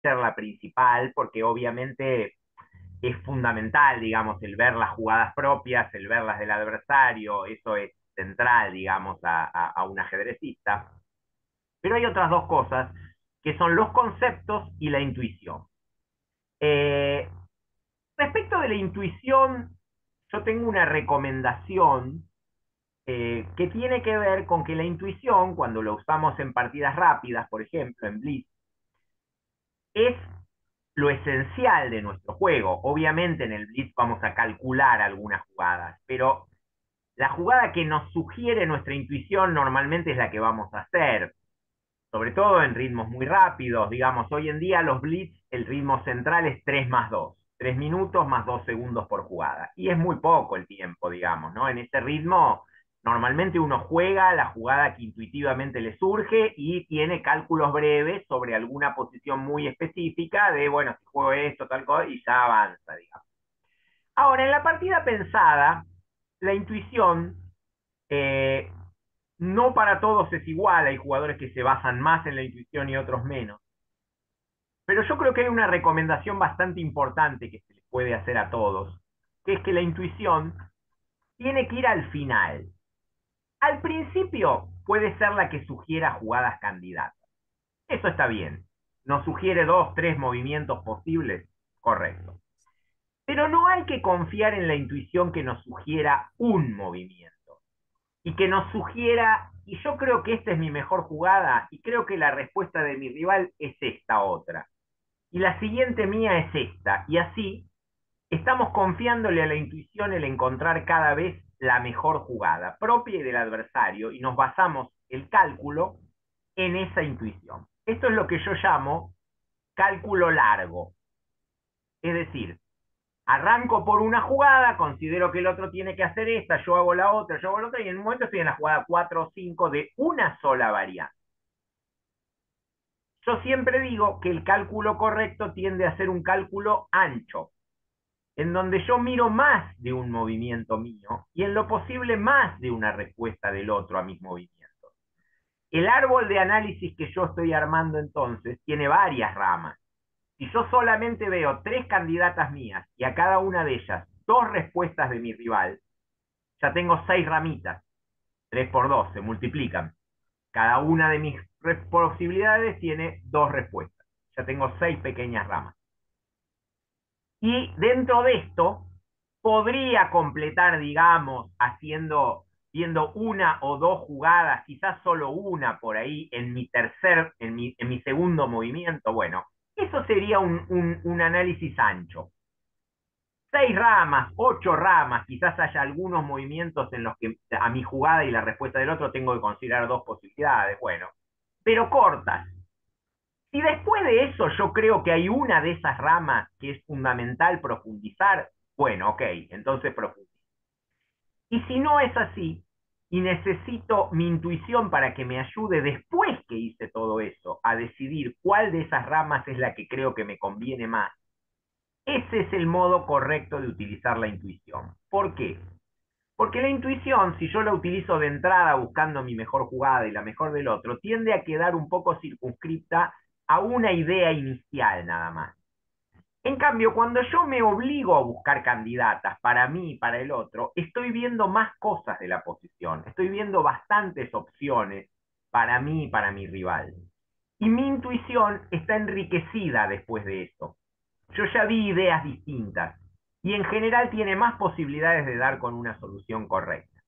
ser la principal, porque obviamente es fundamental, digamos, el ver las jugadas propias, el ver las del adversario, eso es central, digamos, a, un ajedrecista. Pero hay otras dos cosas, que son los conceptos y la intuición. Eh, respecto de la intuición, yo tengo una recomendación eh, que tiene que ver con que la intuición, cuando lo usamos en partidas rápidas, por ejemplo, en Blitz, es lo esencial de nuestro juego. Obviamente en el Blitz vamos a calcular algunas jugadas, pero la jugada que nos sugiere nuestra intuición normalmente es la que vamos a hacer sobre todo en ritmos muy rápidos, digamos, hoy en día los blitz, el ritmo central es 3 más 2, 3 minutos más 2 segundos por jugada, y es muy poco el tiempo, digamos, ¿no? En ese ritmo, normalmente uno juega la jugada que intuitivamente le surge y tiene cálculos breves sobre alguna posición muy específica de, bueno, si juego esto, tal cosa, y ya avanza, digamos. Ahora, en la partida pensada, la intuición eh, no para todos es igual, hay jugadores que se basan más en la intuición y otros menos. Pero yo creo que hay una recomendación bastante importante que se le puede hacer a todos, que es que la intuición tiene que ir al final. Al principio puede ser la que sugiera jugadas candidatas. Eso está bien. Nos sugiere dos, tres movimientos posibles. Correcto. Pero no hay que confiar en la intuición que nos sugiera un movimiento y que nos sugiera, y yo creo que esta es mi mejor jugada, y creo que la respuesta de mi rival es esta otra. Y la siguiente mía es esta, y así estamos confiándole a la intuición el encontrar cada vez la mejor jugada propia y del adversario, y nos basamos el cálculo en esa intuición. Esto es lo que yo llamo cálculo largo. Es decir, arranco por una jugada, considero que el otro tiene que hacer esta, yo hago la otra, yo hago la otra, y en un momento estoy en la jugada 4 o 5 de una sola variante. Yo siempre digo que el cálculo correcto tiende a ser un cálculo ancho, en donde yo miro más de un movimiento mío y en lo posible más de una respuesta del otro a mis movimientos. El árbol de análisis que yo estoy armando entonces tiene varias ramas si yo solamente veo tres candidatas mías y a cada una de ellas dos respuestas de mi rival, ya tengo seis ramitas. Tres por dos, se multiplican. Cada una de mis posibilidades tiene dos respuestas. Ya tengo seis pequeñas ramas. Y dentro de esto, podría completar, digamos, haciendo, viendo una o dos jugadas, quizás solo una por ahí en mi tercer, en mi, en mi segundo movimiento. Bueno, eso sería un, un, un análisis ancho. Seis ramas, ocho ramas, quizás haya algunos movimientos en los que a mi jugada y la respuesta del otro tengo que considerar dos posibilidades, bueno, pero cortas. Si después de eso yo creo que hay una de esas ramas que es fundamental profundizar, bueno, ok, entonces profundizo. Y si no es así, y necesito mi intuición para que me ayude después que hice todo eso a decidir cuál de esas ramas es la que creo que me conviene más. Ese es el modo correcto de utilizar la intuición. ¿Por qué? Porque la intuición, si yo la utilizo de entrada buscando mi mejor jugada y la mejor del otro, tiende a quedar un poco circunscripta a una idea inicial nada más. En cambio, cuando yo me obligo a buscar candidatas para mí y para el otro, estoy viendo más cosas de la posición, estoy viendo bastantes opciones para mí y para mi rival. Y mi intuición está enriquecida después de esto. Yo ya vi ideas distintas y en general tiene más posibilidades de dar con una solución correcta.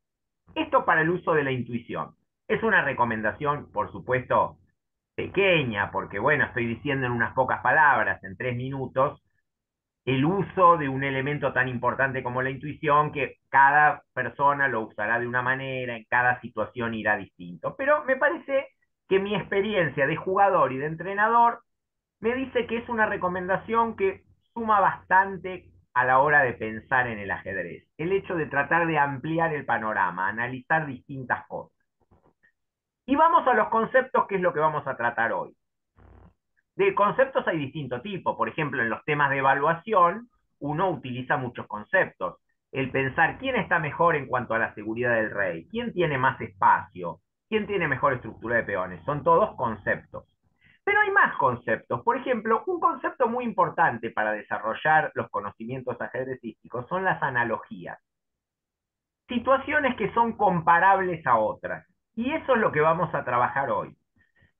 Esto para el uso de la intuición. Es una recomendación, por supuesto, pequeña, porque bueno, estoy diciendo en unas pocas palabras, en tres minutos, el uso de un elemento tan importante como la intuición, que cada persona lo usará de una manera, en cada situación irá distinto. Pero me parece que mi experiencia de jugador y de entrenador me dice que es una recomendación que suma bastante a la hora de pensar en el ajedrez. El hecho de tratar de ampliar el panorama, analizar distintas cosas. Y vamos a los conceptos, que es lo que vamos a tratar hoy. De conceptos hay distinto tipo. Por ejemplo, en los temas de evaluación, uno utiliza muchos conceptos. El pensar quién está mejor en cuanto a la seguridad del rey, quién tiene más espacio, quién tiene mejor estructura de peones. Son todos conceptos. Pero hay más conceptos. Por ejemplo, un concepto muy importante para desarrollar los conocimientos ajedrecísticos son las analogías. Situaciones que son comparables a otras. Y eso es lo que vamos a trabajar hoy.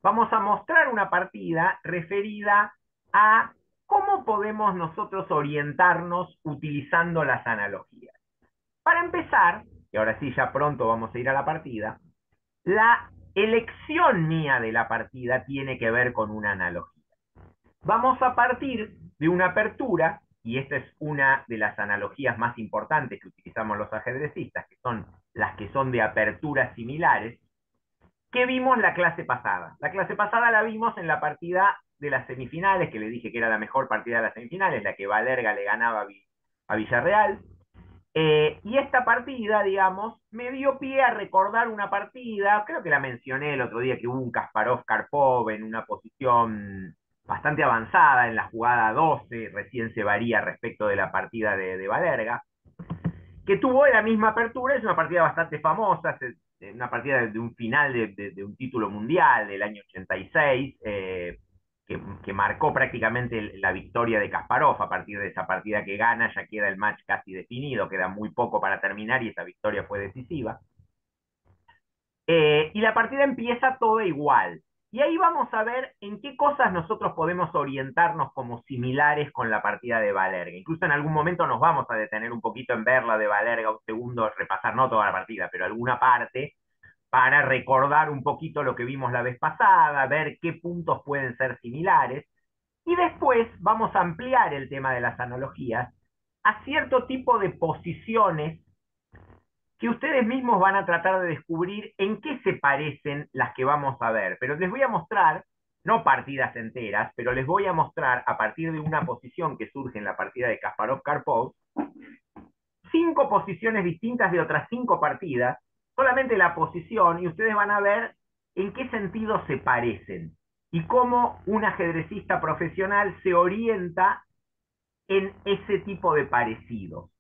Vamos a mostrar una partida referida a cómo podemos nosotros orientarnos utilizando las analogías. Para empezar, y ahora sí ya pronto vamos a ir a la partida, la elección mía de la partida tiene que ver con una analogía. Vamos a partir de una apertura, y esta es una de las analogías más importantes que utilizamos los ajedrecistas, que son las que son de aperturas similares, que vimos la clase pasada. La clase pasada la vimos en la partida de las semifinales, que le dije que era la mejor partida de las semifinales, la que Valerga le ganaba a Villarreal. Eh, y esta partida, digamos, me dio pie a recordar una partida, creo que la mencioné el otro día, que hubo un Kasparov-Karpov en una posición bastante avanzada en la jugada 12, recién se varía respecto de la partida de, de Valerga, que tuvo la misma apertura, es una partida bastante famosa, una partida de, un final de, un título mundial del año 86, eh, que, marcó prácticamente la victoria de Kasparov a partir de esa partida que gana, ya queda el match casi definido, queda muy poco para terminar y esa victoria fue decisiva. Eh, y la partida empieza toda igual. Y ahí vamos a ver en qué cosas nosotros podemos orientarnos como similares con la partida de Valerga. Incluso en algún momento nos vamos a detener un poquito en verla de Valerga, un segundo, repasar no toda la partida, pero alguna parte, para recordar un poquito lo que vimos la vez pasada, ver qué puntos pueden ser similares, y después vamos a ampliar el tema de las analogías a cierto tipo de posiciones que ustedes mismos van a tratar de descubrir en qué se parecen las que vamos a ver. Pero les voy a mostrar, no partidas enteras, pero les voy a mostrar a partir de una posición que surge en la partida de Kasparov-Karpov, cinco posiciones distintas de otras cinco partidas, solamente la posición y ustedes van a ver en qué sentido se parecen y cómo un ajedrecista profesional se orienta en ese tipo de parecidos.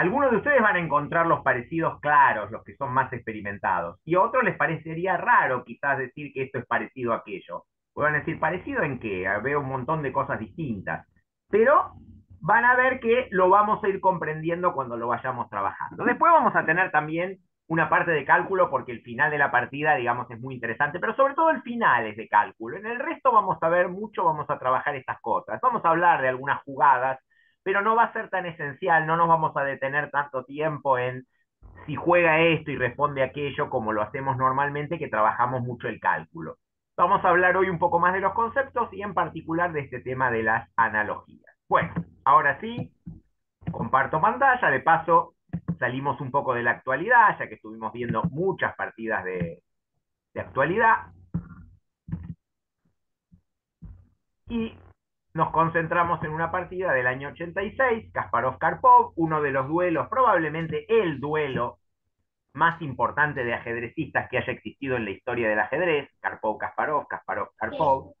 Algunos de ustedes van a encontrar los parecidos claros, los que son más experimentados, y a otros les parecería raro quizás decir que esto es parecido a aquello. Pueden decir, ¿parecido en qué? Ah, veo un montón de cosas distintas. Pero van a ver que lo vamos a ir comprendiendo cuando lo vayamos trabajando. Después vamos a tener también una parte de cálculo porque el final de la partida, digamos, es muy interesante, pero sobre todo el final es de cálculo. En el resto vamos a ver mucho, vamos a trabajar estas cosas. Vamos a hablar de algunas jugadas, pero no va a ser tan esencial, no nos vamos a detener tanto tiempo en si juega esto y responde aquello como lo hacemos normalmente, que trabajamos mucho el cálculo. Vamos a hablar hoy un poco más de los conceptos y en particular de este tema de las analogías. Bueno, ahora sí, comparto pantalla, de paso salimos un poco de la actualidad, ya que estuvimos viendo muchas partidas de, actualidad. Y nos concentramos en una partida del año 86, Kasparov-Karpov, uno de los duelos, probablemente el duelo más importante de ajedrecistas que haya existido en la historia del ajedrez, Karpov-Kasparov, Kasparov-Karpov.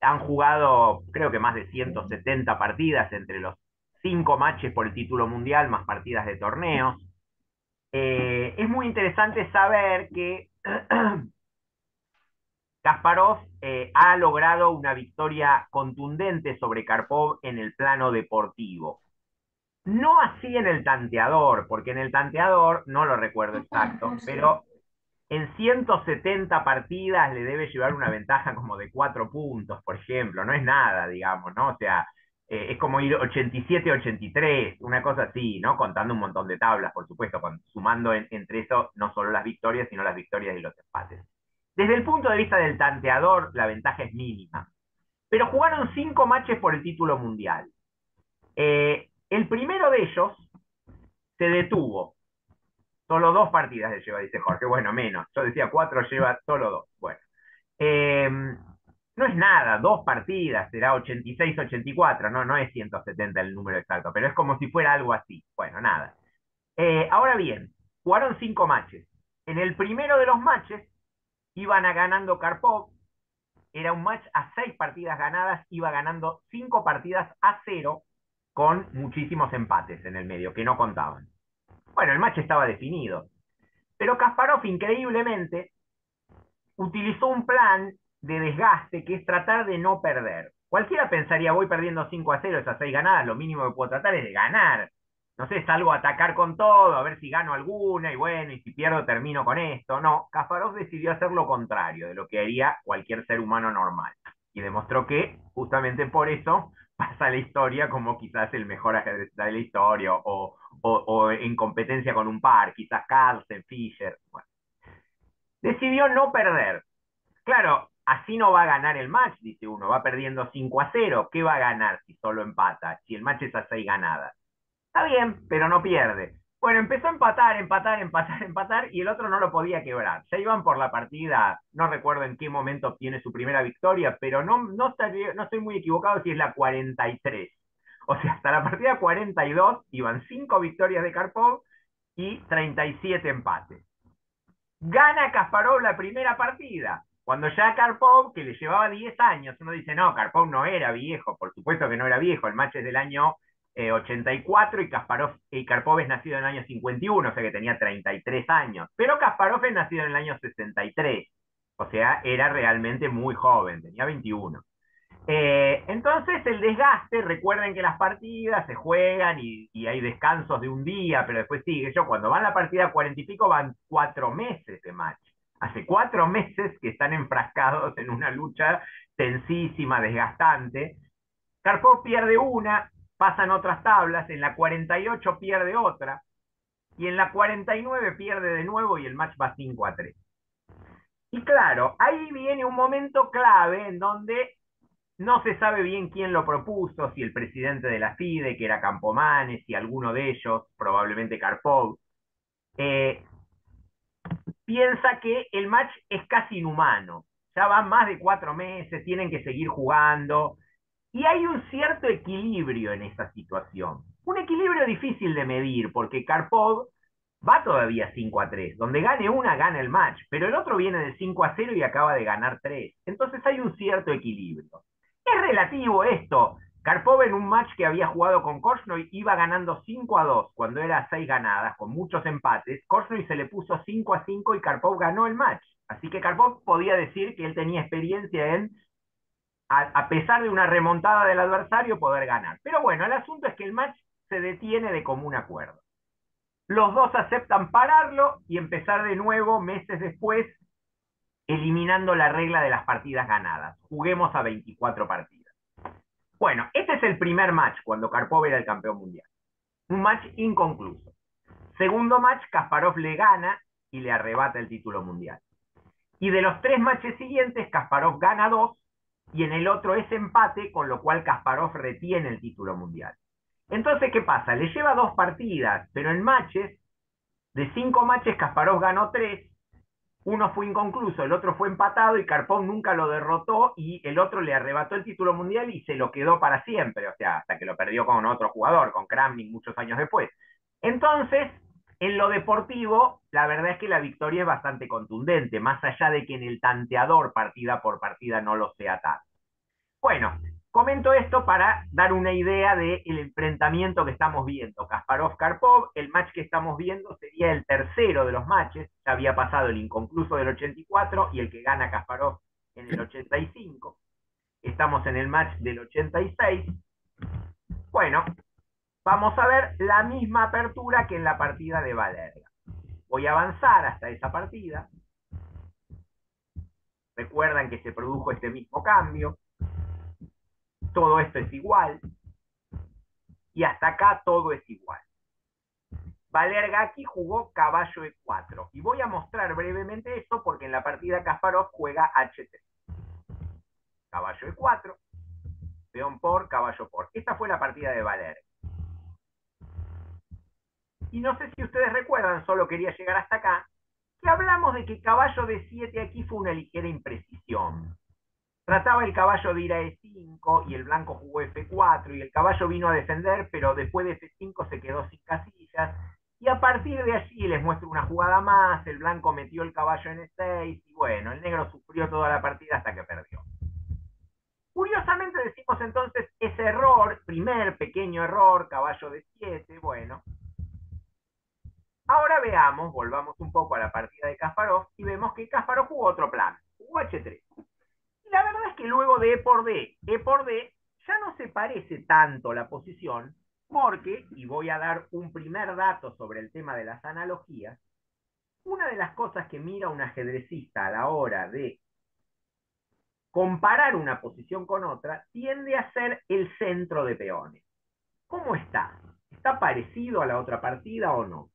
Han jugado, creo que más de 170 partidas entre los cinco matches por el título mundial, más partidas de torneos. Eh, es muy interesante saber que Kasparov eh, ha logrado una victoria contundente sobre Karpov en el plano deportivo. No así en el tanteador, porque en el tanteador, no lo recuerdo exacto, pero en 170 partidas le debe llevar una ventaja como de cuatro puntos, por ejemplo, no es nada, digamos, ¿no? O sea, eh, es como ir 87-83, una cosa así, ¿no? Contando un montón de tablas, por supuesto, sumando entre eso no solo las victorias, sino las victorias y los empates. Desde el punto de vista del tanteador, la ventaja es mínima. Pero jugaron cinco matches por el título mundial. Eh, el primero de ellos se detuvo. Solo dos partidas le lleva, dice Jorge. Bueno, menos. Yo decía cuatro, lleva solo dos. Bueno. Eh, no es nada, dos partidas, será 86-84, no, no es 170 el número exacto, pero es como si fuera algo así. Bueno, nada. Eh, ahora bien, jugaron cinco matches. En el primero de los matches iban a ganando Karpov, era un match a seis partidas ganadas, iba ganando cinco partidas a cero con muchísimos empates en el medio, que no contaban. Bueno, el match estaba definido. Pero Kasparov, increíblemente, utilizó un plan de desgaste que es tratar de no perder. Cualquiera pensaría, voy perdiendo 5 a 0, esas 6 ganadas, lo mínimo que puedo tratar es de ganar. No sé, salgo a atacar con todo, a ver si gano alguna, y bueno, y si pierdo termino con esto. No, Kasparov decidió hacer lo contrario de lo que haría cualquier ser humano normal. Y demostró que, justamente por eso, pasa la historia como quizás el mejor ajedrecista de la historia, o, en competencia con un par, quizás Carlsen, Fischer. Decidió no perder. Claro, así no va a ganar el match, dice uno, va perdiendo 5 a 0. ¿Qué va a ganar si solo empata? Si el match es a 6 ganadas. Está bien, pero no pierde. Bueno, empezó a empatar, empatar, empatar, empatar, y el otro no lo podía quebrar. Ya iban por la partida, no recuerdo en qué momento obtiene su primera victoria, pero no, no, no estoy muy equivocado si es la 43. O sea, hasta la partida 42 iban 5 victorias de Karpov y 37 empates. Gana Kasparov la primera partida. Cuando ya Karpov, que le llevaba 10 años, uno dice, no, Karpov no era viejo, por supuesto que no era viejo, el match es del año eh, 84 y Kasparov y Karpov es nacido en el año 51, o sea que tenía 33 años. Pero Kasparov es nacido en el año 63, o sea, era realmente muy joven, tenía 21. Eh, entonces el desgaste, recuerden que las partidas se juegan y, y, hay descansos de un día, pero después sigue. Yo cuando van la partida 40 y pico van cuatro meses de match. Hace cuatro meses que están enfrascados en una lucha tensísima, desgastante. Karpov pierde una, pasan otras tablas, en la 48 pierde otra, y en la 49 pierde de nuevo y el match va 5 a 3. Y claro, ahí viene un momento clave en donde no se sabe bien quién lo propuso, si el presidente de la FIDE, que era Campomanes, si alguno de ellos, probablemente Karpov, eh, piensa que el match es casi inhumano. Ya van más de cuatro meses, tienen que seguir jugando. Y hay un cierto equilibrio en esa situación. Un equilibrio difícil de medir, porque Karpov va todavía 5 a 3. Donde gane una, gana el match. Pero el otro viene de 5 a 0 y acaba de ganar 3. Entonces hay un cierto equilibrio. Es relativo esto. Karpov en un match que había jugado con Korchnoi iba ganando 5 a 2 cuando era 6 ganadas, con muchos empates. Korchnoi se le puso 5 a 5 y Karpov ganó el match. Así que Karpov podía decir que él tenía experiencia en, a, pesar de una remontada del adversario, poder ganar. Pero bueno, el asunto es que el match se detiene de común acuerdo. Los dos aceptan pararlo y empezar de nuevo meses después, eliminando la regla de las partidas ganadas. Juguemos a 24 partidas. Bueno, este es el primer match cuando Karpov era el campeón mundial. Un match inconcluso. Segundo match, Kasparov le gana y le arrebata el título mundial. Y de los tres matches siguientes, Kasparov gana dos y en el otro es empate, con lo cual Kasparov retiene el título mundial. Entonces, ¿qué pasa? Le lleva dos partidas, pero en matches, de cinco matches, Kasparov ganó tres uno fue inconcluso, el otro fue empatado y Karpov nunca lo derrotó y el otro le arrebató el título mundial y se lo quedó para siempre, o sea, hasta que lo perdió con otro jugador, con Kramnik muchos años después. Entonces, en lo deportivo, la verdad es que la victoria es bastante contundente, más allá de que en el tanteador partida por partida no lo sea tanto. Bueno, Comento esto para dar una idea del enfrentamiento que estamos viendo. Kasparov-Karpov, el match que estamos viendo sería el tercero de los matches. Ya había pasado el inconcluso del 84 y el que gana Kasparov en el 85. Estamos en el match del 86. Bueno, vamos a ver la misma apertura que en la partida de Valerga. Voy a avanzar hasta esa partida. Recuerdan que se produjo este mismo cambio todo esto es igual, y hasta acá todo es igual. Valerga aquí jugó caballo E4, y voy a mostrar brevemente esto porque en la partida Kasparov juega H3. Caballo E4, peón por, caballo por. Esta fue la partida de Valerga. Y no sé si ustedes recuerdan, solo quería llegar hasta acá, que hablamos de que caballo de 7 aquí fue una ligera imprecisión. Trataba el caballo de ir a E5 y el blanco jugó F4 y el caballo vino a defender, pero después de F5 se quedó sin casillas. Y a partir de allí les muestro una jugada más, el blanco metió el caballo en E6 y bueno, el negro sufrió toda la partida hasta que perdió. Curiosamente decimos entonces ese error, primer pequeño error, caballo de 7, bueno. Ahora veamos, volvamos un poco a la partida de Kasparov y vemos que Kasparov jugó otro plan, jugó H3. la verdad es que luego de E por D, E por D, ya no se parece tanto la posición, porque, y voy a dar un primer dato sobre el tema de las analogías, una de las cosas que mira un ajedrecista a la hora de comparar una posición con otra tiende a ser el centro de peones. ¿Cómo está? ¿Está parecido a la otra partida o no?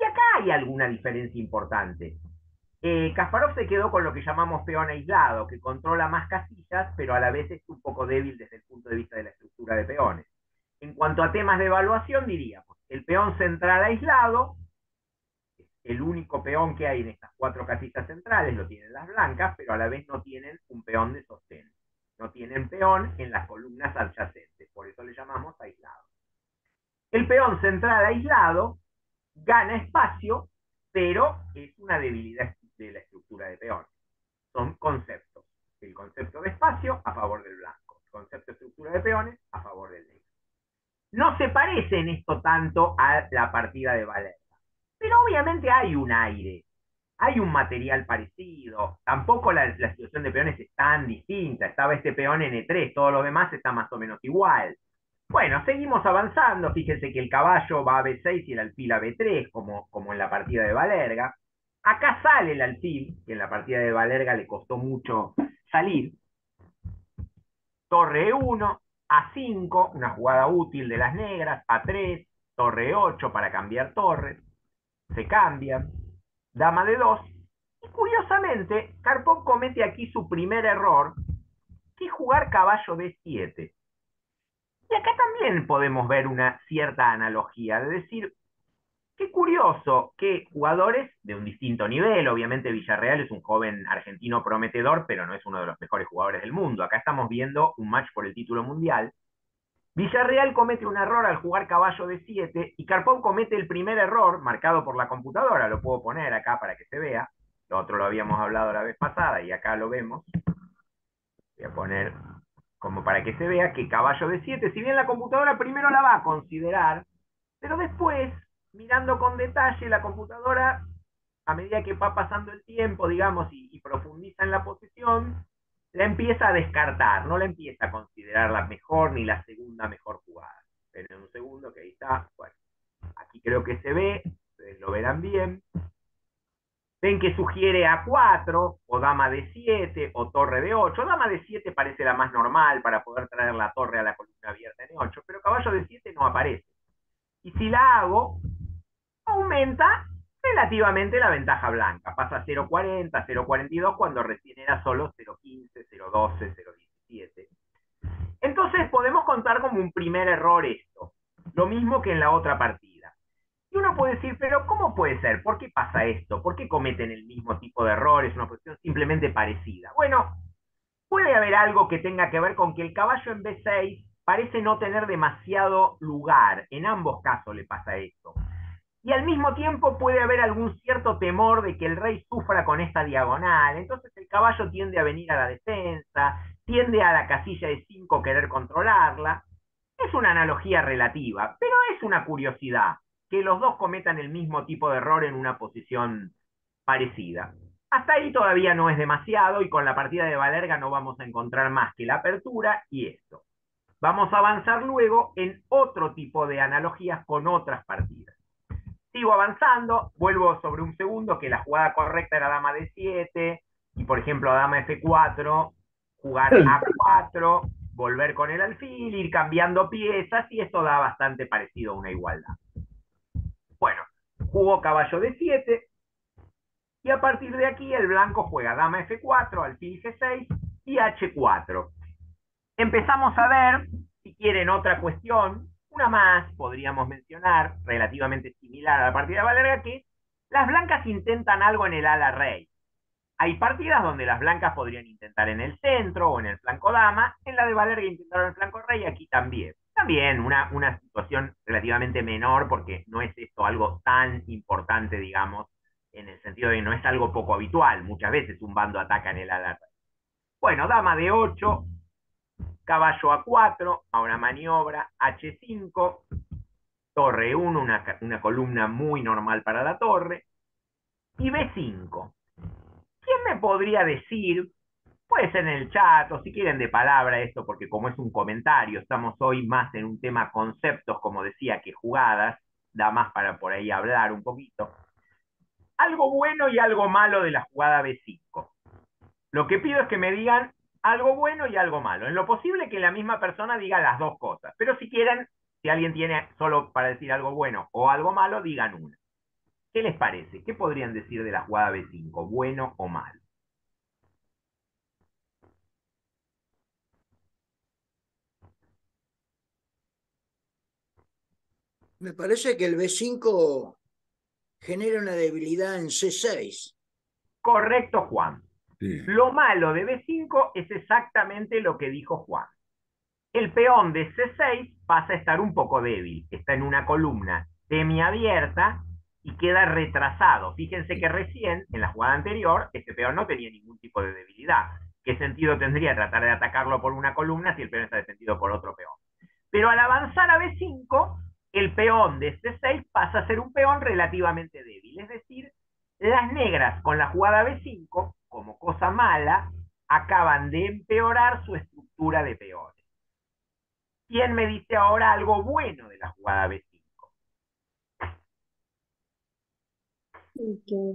Y acá hay alguna diferencia importante. Eh, Kasparov se quedó con lo que llamamos peón aislado, que controla más casillas, pero a la vez es un poco débil desde el punto de vista de la estructura de peones. En cuanto a temas de evaluación, diríamos, el peón central aislado, el único peón que hay en estas cuatro casillas centrales, lo tienen las blancas, pero a la vez no tienen un peón de sostén. No tienen peón en las columnas adyacentes, por eso le llamamos aislado. El peón central aislado gana espacio, pero es una debilidad de la estructura de peones. Son conceptos. El concepto de espacio a favor del blanco. El concepto de estructura de peones a favor del negro. No se parece en esto tanto a la partida de Valerga. Pero obviamente hay un aire. Hay un material parecido. Tampoco la, la situación de peones es tan distinta. Estaba este peón en E3, todo lo demás está más o menos igual. Bueno, seguimos avanzando. Fíjense que el caballo va a B6 y el alfil a B3, como, como en la partida de Valerga. Acá sale el alfil, que en la partida de Valerga le costó mucho salir. Torre E1, A5, una jugada útil de las negras, A3, torre 8 para cambiar torres. Se cambian. Dama de 2. Y curiosamente, Karpov comete aquí su primer error, que es jugar caballo D7. Y acá también podemos ver una cierta analogía, de decir, qué curioso que jugadores de un distinto nivel, obviamente Villarreal es un joven argentino prometedor, pero no es uno de los mejores jugadores del mundo. Acá estamos viendo un match por el título mundial. Villarreal comete un error al jugar caballo de 7 y Karpov comete el primer error marcado por la computadora, lo puedo poner acá para que se vea, lo otro lo habíamos hablado la vez pasada y acá lo vemos. Voy a poner como para que se vea que caballo de 7, si bien la computadora primero la va a considerar, pero después, mirando con detalle, la computadora, a medida que va pasando el tiempo, digamos, y, profundiza en la posición, la empieza a descartar, no la empieza a considerar la mejor ni la segunda mejor jugada. Esperen un segundo, que ahí está. Bueno, aquí creo que se ve, ustedes lo verán bien. Ven que sugiere A4, o dama de 7, o torre de 8. Dama de 7 parece la más normal para poder traer la torre a la columna abierta en 8, pero caballo de 7 no aparece. Y si la hago, aumenta relativamente la ventaja blanca. Pasa a 0.40, 0.42 cuando recién era solo 0.15, 0.12, 0.17. Entonces podemos contar como un primer error esto. Lo mismo que en la otra partida. Y uno puede decir, pero ¿cómo puede ser? ¿Por qué pasa esto? ¿Por qué cometen el mismo tipo de errores? Una posición simplemente parecida. Bueno, puede haber algo que tenga que ver con que el caballo en B6 parece no tener demasiado lugar. En ambos casos le pasa esto y al mismo tiempo puede haber algún cierto temor de que el rey sufra con esta diagonal, entonces el caballo tiende a venir a la defensa, tiende a la casilla de 5 querer controlarla. Es una analogía relativa, pero es una curiosidad que los dos cometan el mismo tipo de error en una posición parecida. Hasta ahí todavía no es demasiado y con la partida de Valerga no vamos a encontrar más que la apertura y esto. Vamos a avanzar luego en otro tipo de analogías con otras partidas. Sigo avanzando, vuelvo sobre un segundo, que la jugada correcta era dama de 7, y por ejemplo dama F4, jugar A4, volver con el alfil, ir cambiando piezas, y esto da bastante parecido a una igualdad. Bueno, jugó caballo de 7, y a partir de aquí el blanco juega dama F4, alfil G6 y H4. Empezamos a ver, si quieren otra cuestión, una más podríamos mencionar, relativamente similar a la partida de Valerga, que las blancas intentan algo en el ala rey. Hay partidas donde las blancas podrían intentar en el centro o en el flanco dama, en la de Valerga intentaron el flanco rey, aquí también. También una, una situación relativamente menor, porque no es esto algo tan importante, digamos, en el sentido de que no es algo poco habitual. Muchas veces un bando ataca en el ala. Bueno, dama de 8, caballo A4, a una maniobra, H5, torre 1, una, una columna muy normal para la torre, y B5. ¿Quién me podría decir Puede ser en el chat o si quieren de palabra esto, porque como es un comentario, estamos hoy más en un tema conceptos, como decía, que jugadas, da más para por ahí hablar un poquito. Algo bueno y algo malo de la jugada B5. Lo que pido es que me digan algo bueno y algo malo. En lo posible que la misma persona diga las dos cosas. Pero si quieren, si alguien tiene solo para decir algo bueno o algo malo, digan una. ¿Qué les parece? ¿Qué podrían decir de la jugada B5? ¿Bueno o malo? Me parece que el B5 genera una debilidad en C6. Correcto, Juan. Lo malo de B5 es exactamente lo que dijo Juan. El peón de C6 pasa a estar un poco débil. Está en una columna semiabierta y queda retrasado. Fíjense que recién, en la jugada anterior, este peón no tenía ningún tipo de debilidad. ¿Qué sentido tendría tratar de atacarlo por una columna si el peón está defendido por otro peón? Pero al avanzar a B5, el peón de C6 pasa a ser un peón relativamente débil. Es decir, las negras con la jugada B5 como cosa mala, acaban de empeorar su estructura de peores. ¿Quién me dice ahora algo bueno de la jugada B5? que,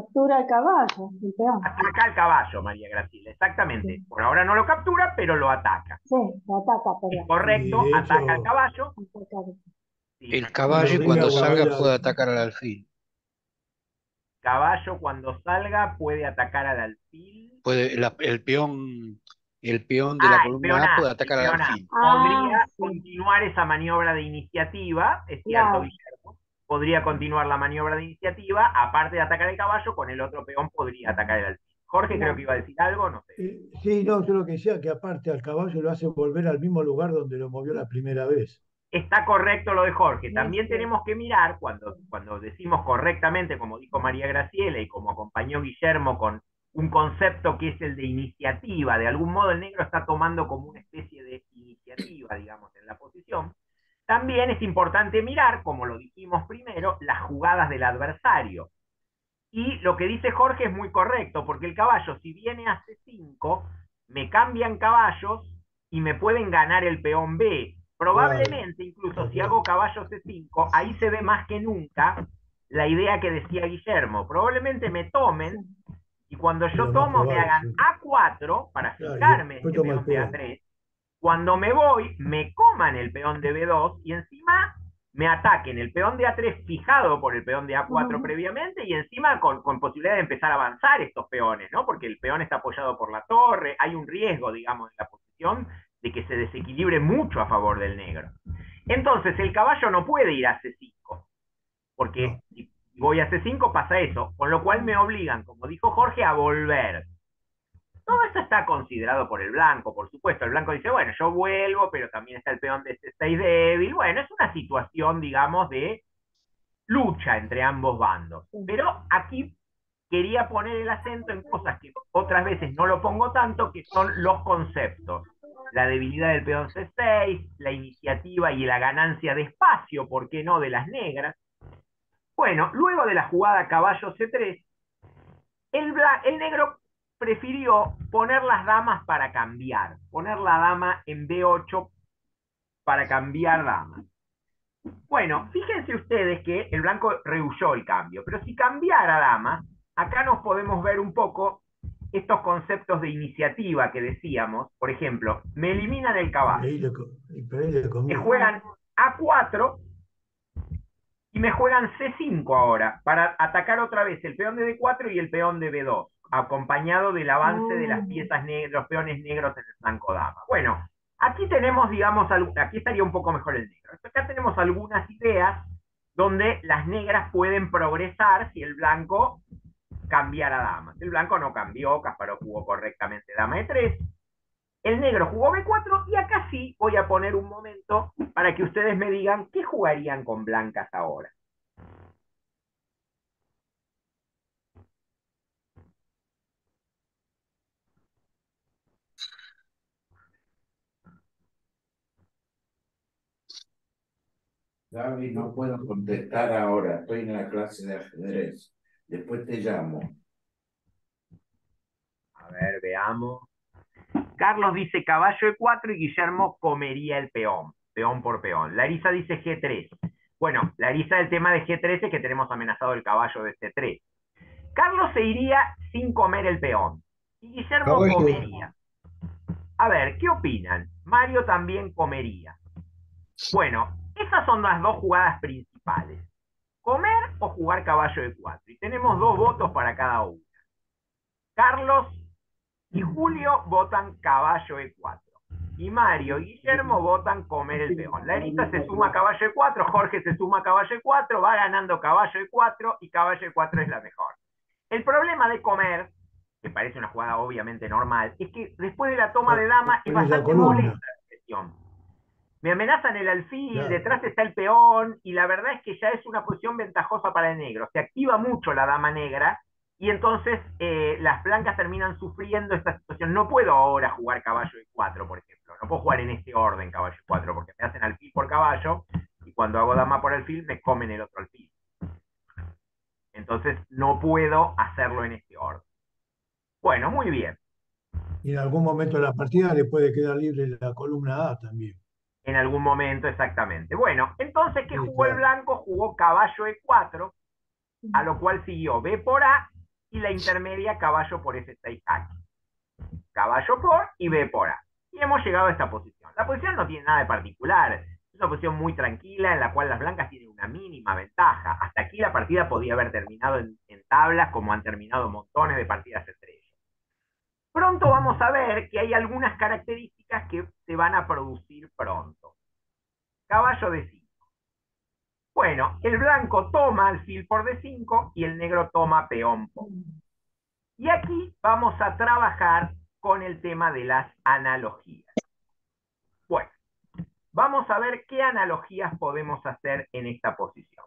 captura el caballo, el peón. Ataca al caballo, María Graciela, exactamente. Por ahora no lo captura, pero lo ataca. Sí, lo ataca, pero... Correcto, ataca al caballo. El caballo cuando salga puede atacar al alfil caballo cuando salga puede atacar al alfil. Puede, el peón, el peón de la ah, columna A puede atacar al alfil. Podría ah, continuar esa maniobra de iniciativa, es cierto, Guillermo. Podría continuar la maniobra de iniciativa, aparte de atacar el caballo, con el otro peón podría atacar el alfil. Jorge creo que iba a decir algo, no sé. Sí, no, yo lo que decía que aparte al caballo lo hace volver al mismo lugar donde lo movió la primera vez. Está correcto lo de Jorge. También tenemos que mirar, cuando, cuando decimos correctamente, como dijo María Graciela y como acompañó Guillermo con un concepto que es el de iniciativa, de algún modo el negro está tomando como una especie de iniciativa, digamos, en la posición. También es importante mirar, como lo dijimos primero, las jugadas del adversario. Y lo que dice Jorge es muy correcto, porque el caballo, si viene a C5, me cambian caballos y me pueden ganar el peón B. Probablemente, incluso si hago caballo C5, ahí se ve más que nunca la idea que decía Guillermo. Probablemente me tomen y cuando yo tomo me hagan A4 para fijarme el peón de A3. Cuando me voy, me coman el peón de B2 y encima me ataquen el peón de A3 fijado por el peón de A4 previamente y encima con, con, posibilidad de empezar a avanzar estos peones, ¿no? Porque el peón está apoyado por la torre, hay un riesgo, digamos, en la posición de que se desequilibre mucho a favor del negro. Entonces, el caballo no puede ir a C5, porque si voy a C5 pasa eso, con lo cual me obligan, como dijo Jorge, a volver. Todo esto está considerado por el blanco, por supuesto. El blanco dice, bueno, yo vuelvo, pero también está el peón de C6 débil. Bueno, es una situación, digamos, de lucha entre ambos bandos. Pero aquí quería poner el acento en cosas que otras veces no lo pongo tanto, que son los conceptos la debilidad del peón C6, la iniciativa y la ganancia de espacio, ¿por qué no?, de las negras. Bueno, luego de la jugada caballo C3, el, el negro prefirió poner las damas para cambiar, poner la dama en B8 para cambiar damas. Bueno, fíjense ustedes que el blanco rehuyó el cambio, pero si cambiara damas, acá nos podemos ver un poco estos conceptos de iniciativa que decíamos, por ejemplo, me eliminan el caballo, me juegan A4 y me juegan C5 ahora, para atacar otra vez el peón de D4 y el peón de B2, acompañado del avance de las mm. piezas negras, los peones negros en el flanco dama. Bueno, aquí tenemos, digamos, aquí estaría un poco mejor el negro. Acá tenemos algunas ideas donde las negras pueden progresar si el blanco cambiar a damas. El blanco no cambió, Kasparov jugó correctamente dama de 3. El negro jugó B4 y acá sí voy a poner un momento para que ustedes me digan qué jugarían con blancas ahora. Gaby, no puedo contestar ahora, estoy en la clase de ajedrez. Después te llamo. A ver, veamos. Carlos dice caballo E4 y Guillermo comería el peón, peón por peón. Larisa dice G3. Bueno, Larisa, el tema de G3 es que tenemos amenazado el caballo de C3. Carlos se iría sin comer el peón. Y Guillermo Caballo. comería. A ver, ¿qué opinan? Mario también comería. Bueno, esas son las dos jugadas principales. Comer o jugar caballo de 4. Y tenemos dos votos para cada una. Carlos y Julio votan caballo de 4. Y Mario y Guillermo votan comer el peón. Larisa se suma a caballo de 4, Jorge se suma a caballo de 4, va ganando caballo de 4 y caballo de 4 es la mejor. El problema de comer, que parece una jugada obviamente normal, es que después de la toma de dama es la bastante molesta la gestión. Me amenazan el alfil, Claro. detrás está el peón, y la verdad es que ya es una posición ventajosa para el negro. Se activa mucho la dama negra, y entonces eh, las blancas terminan sufriendo esta situación. No puedo ahora jugar caballo de 4, por ejemplo. No puedo jugar en este orden caballo de 4, porque me hacen alfil por caballo, y cuando hago dama por alfil me comen el otro alfil. Entonces no puedo hacerlo en este orden. Bueno, muy bien. Y en algún momento de la partida le puede quedar libre la columna A también. En algún momento, exactamente. Bueno, entonces, ¿qué jugó el blanco? Jugó caballo E4, a lo cual siguió B por A y la intermedia caballo por F6 aquí. Caballo por y B por A. Y hemos llegado a esta posición. La posición no tiene nada de particular. Es una posición muy tranquila en la cual las blancas tienen una mínima ventaja. Hasta aquí la partida podía haber terminado en, en tablas como han terminado montones de partidas estrellas. Pronto vamos a ver que hay algunas características que se van a producir pronto. Caballo de 5. Bueno, el blanco toma alfil por D5 y el negro toma peón por. Y aquí vamos a trabajar con el tema de las analogías. Bueno, vamos a ver qué analogías podemos hacer en esta posición.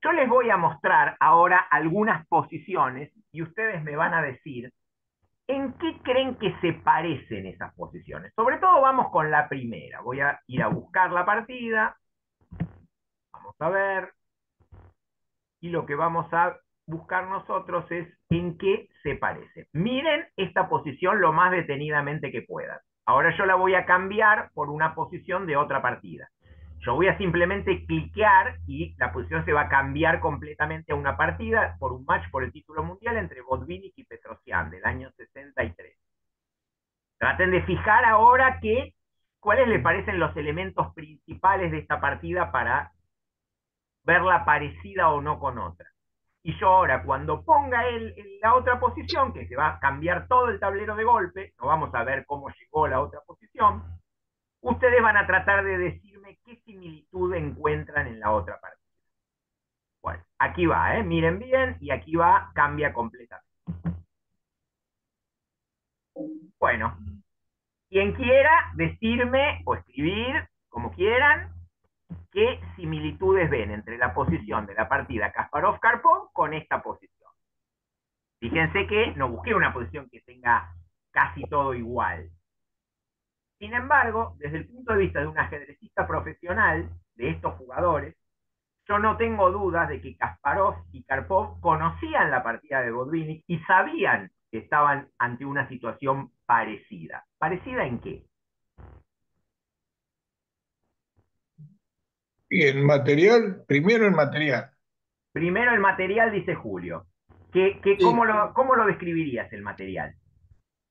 Yo les voy a mostrar ahora algunas posiciones y ustedes me van a decir ¿En qué creen que se parecen esas posiciones? Sobre todo vamos con la primera. Voy a ir a buscar la partida. Vamos a ver. Y lo que vamos a buscar nosotros es en qué se parece. Miren esta posición lo más detenidamente que puedan. Ahora yo la voy a cambiar por una posición de otra partida. Yo voy a simplemente cliquear y la posición se va a cambiar completamente a una partida por un match por el título mundial entre Botvinnik y Petrosian del año 63. Traten de fijar ahora que, cuáles les parecen los elementos principales de esta partida para verla parecida o no con otra. Y yo ahora, cuando ponga el, el- la otra posición, que se va a cambiar todo el tablero de golpe, no vamos a ver cómo llegó la otra posición, ustedes van a tratar de qué similitud encuentran en la otra partida. Bueno, aquí va, ¿eh? miren bien, y aquí va, cambia completamente. Bueno, quien quiera decirme o escribir, como quieran, qué similitudes ven entre la posición de la partida Kasparov-Karpov con esta posición. Fíjense que no busqué una posición que tenga casi todo igual. Sin embargo, desde el punto de vista de un ajedrecista profesional, de estos jugadores, yo no tengo dudas de que Kasparov y Karpov conocían la partida de Botvinnik y sabían que estaban ante una situación parecida. ¿Parecida en qué? Y en material, primero en material. Primero el material, dice Julio. ¿Qué, qué- Sí. cómo, lo, ¿Cómo lo describirías el material?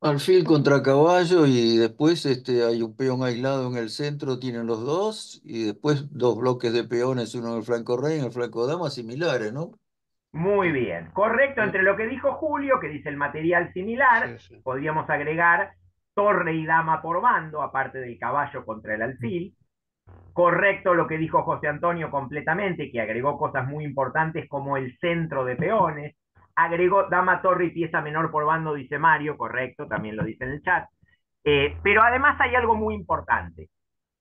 Alfil contra caballo y después este, hay un peón aislado en el centro, tienen los dos, y después dos bloques de peones, uno en el flanco rey y en el flanco dama, similares, ¿no? Muy bien. Correcto, entre lo que dijo Julio, que dice el material similar, Sí, sí. podríamos agregar torre y dama por bando, aparte del caballo contra el alfil. Correcto lo que dijo José Antonio completamente, que agregó cosas muy importantes como el centro de peones. Agregó dama, torre y pieza menor por bando, dice Mario, correcto, también lo dice en el chat. Eh, pero además hay algo muy importante.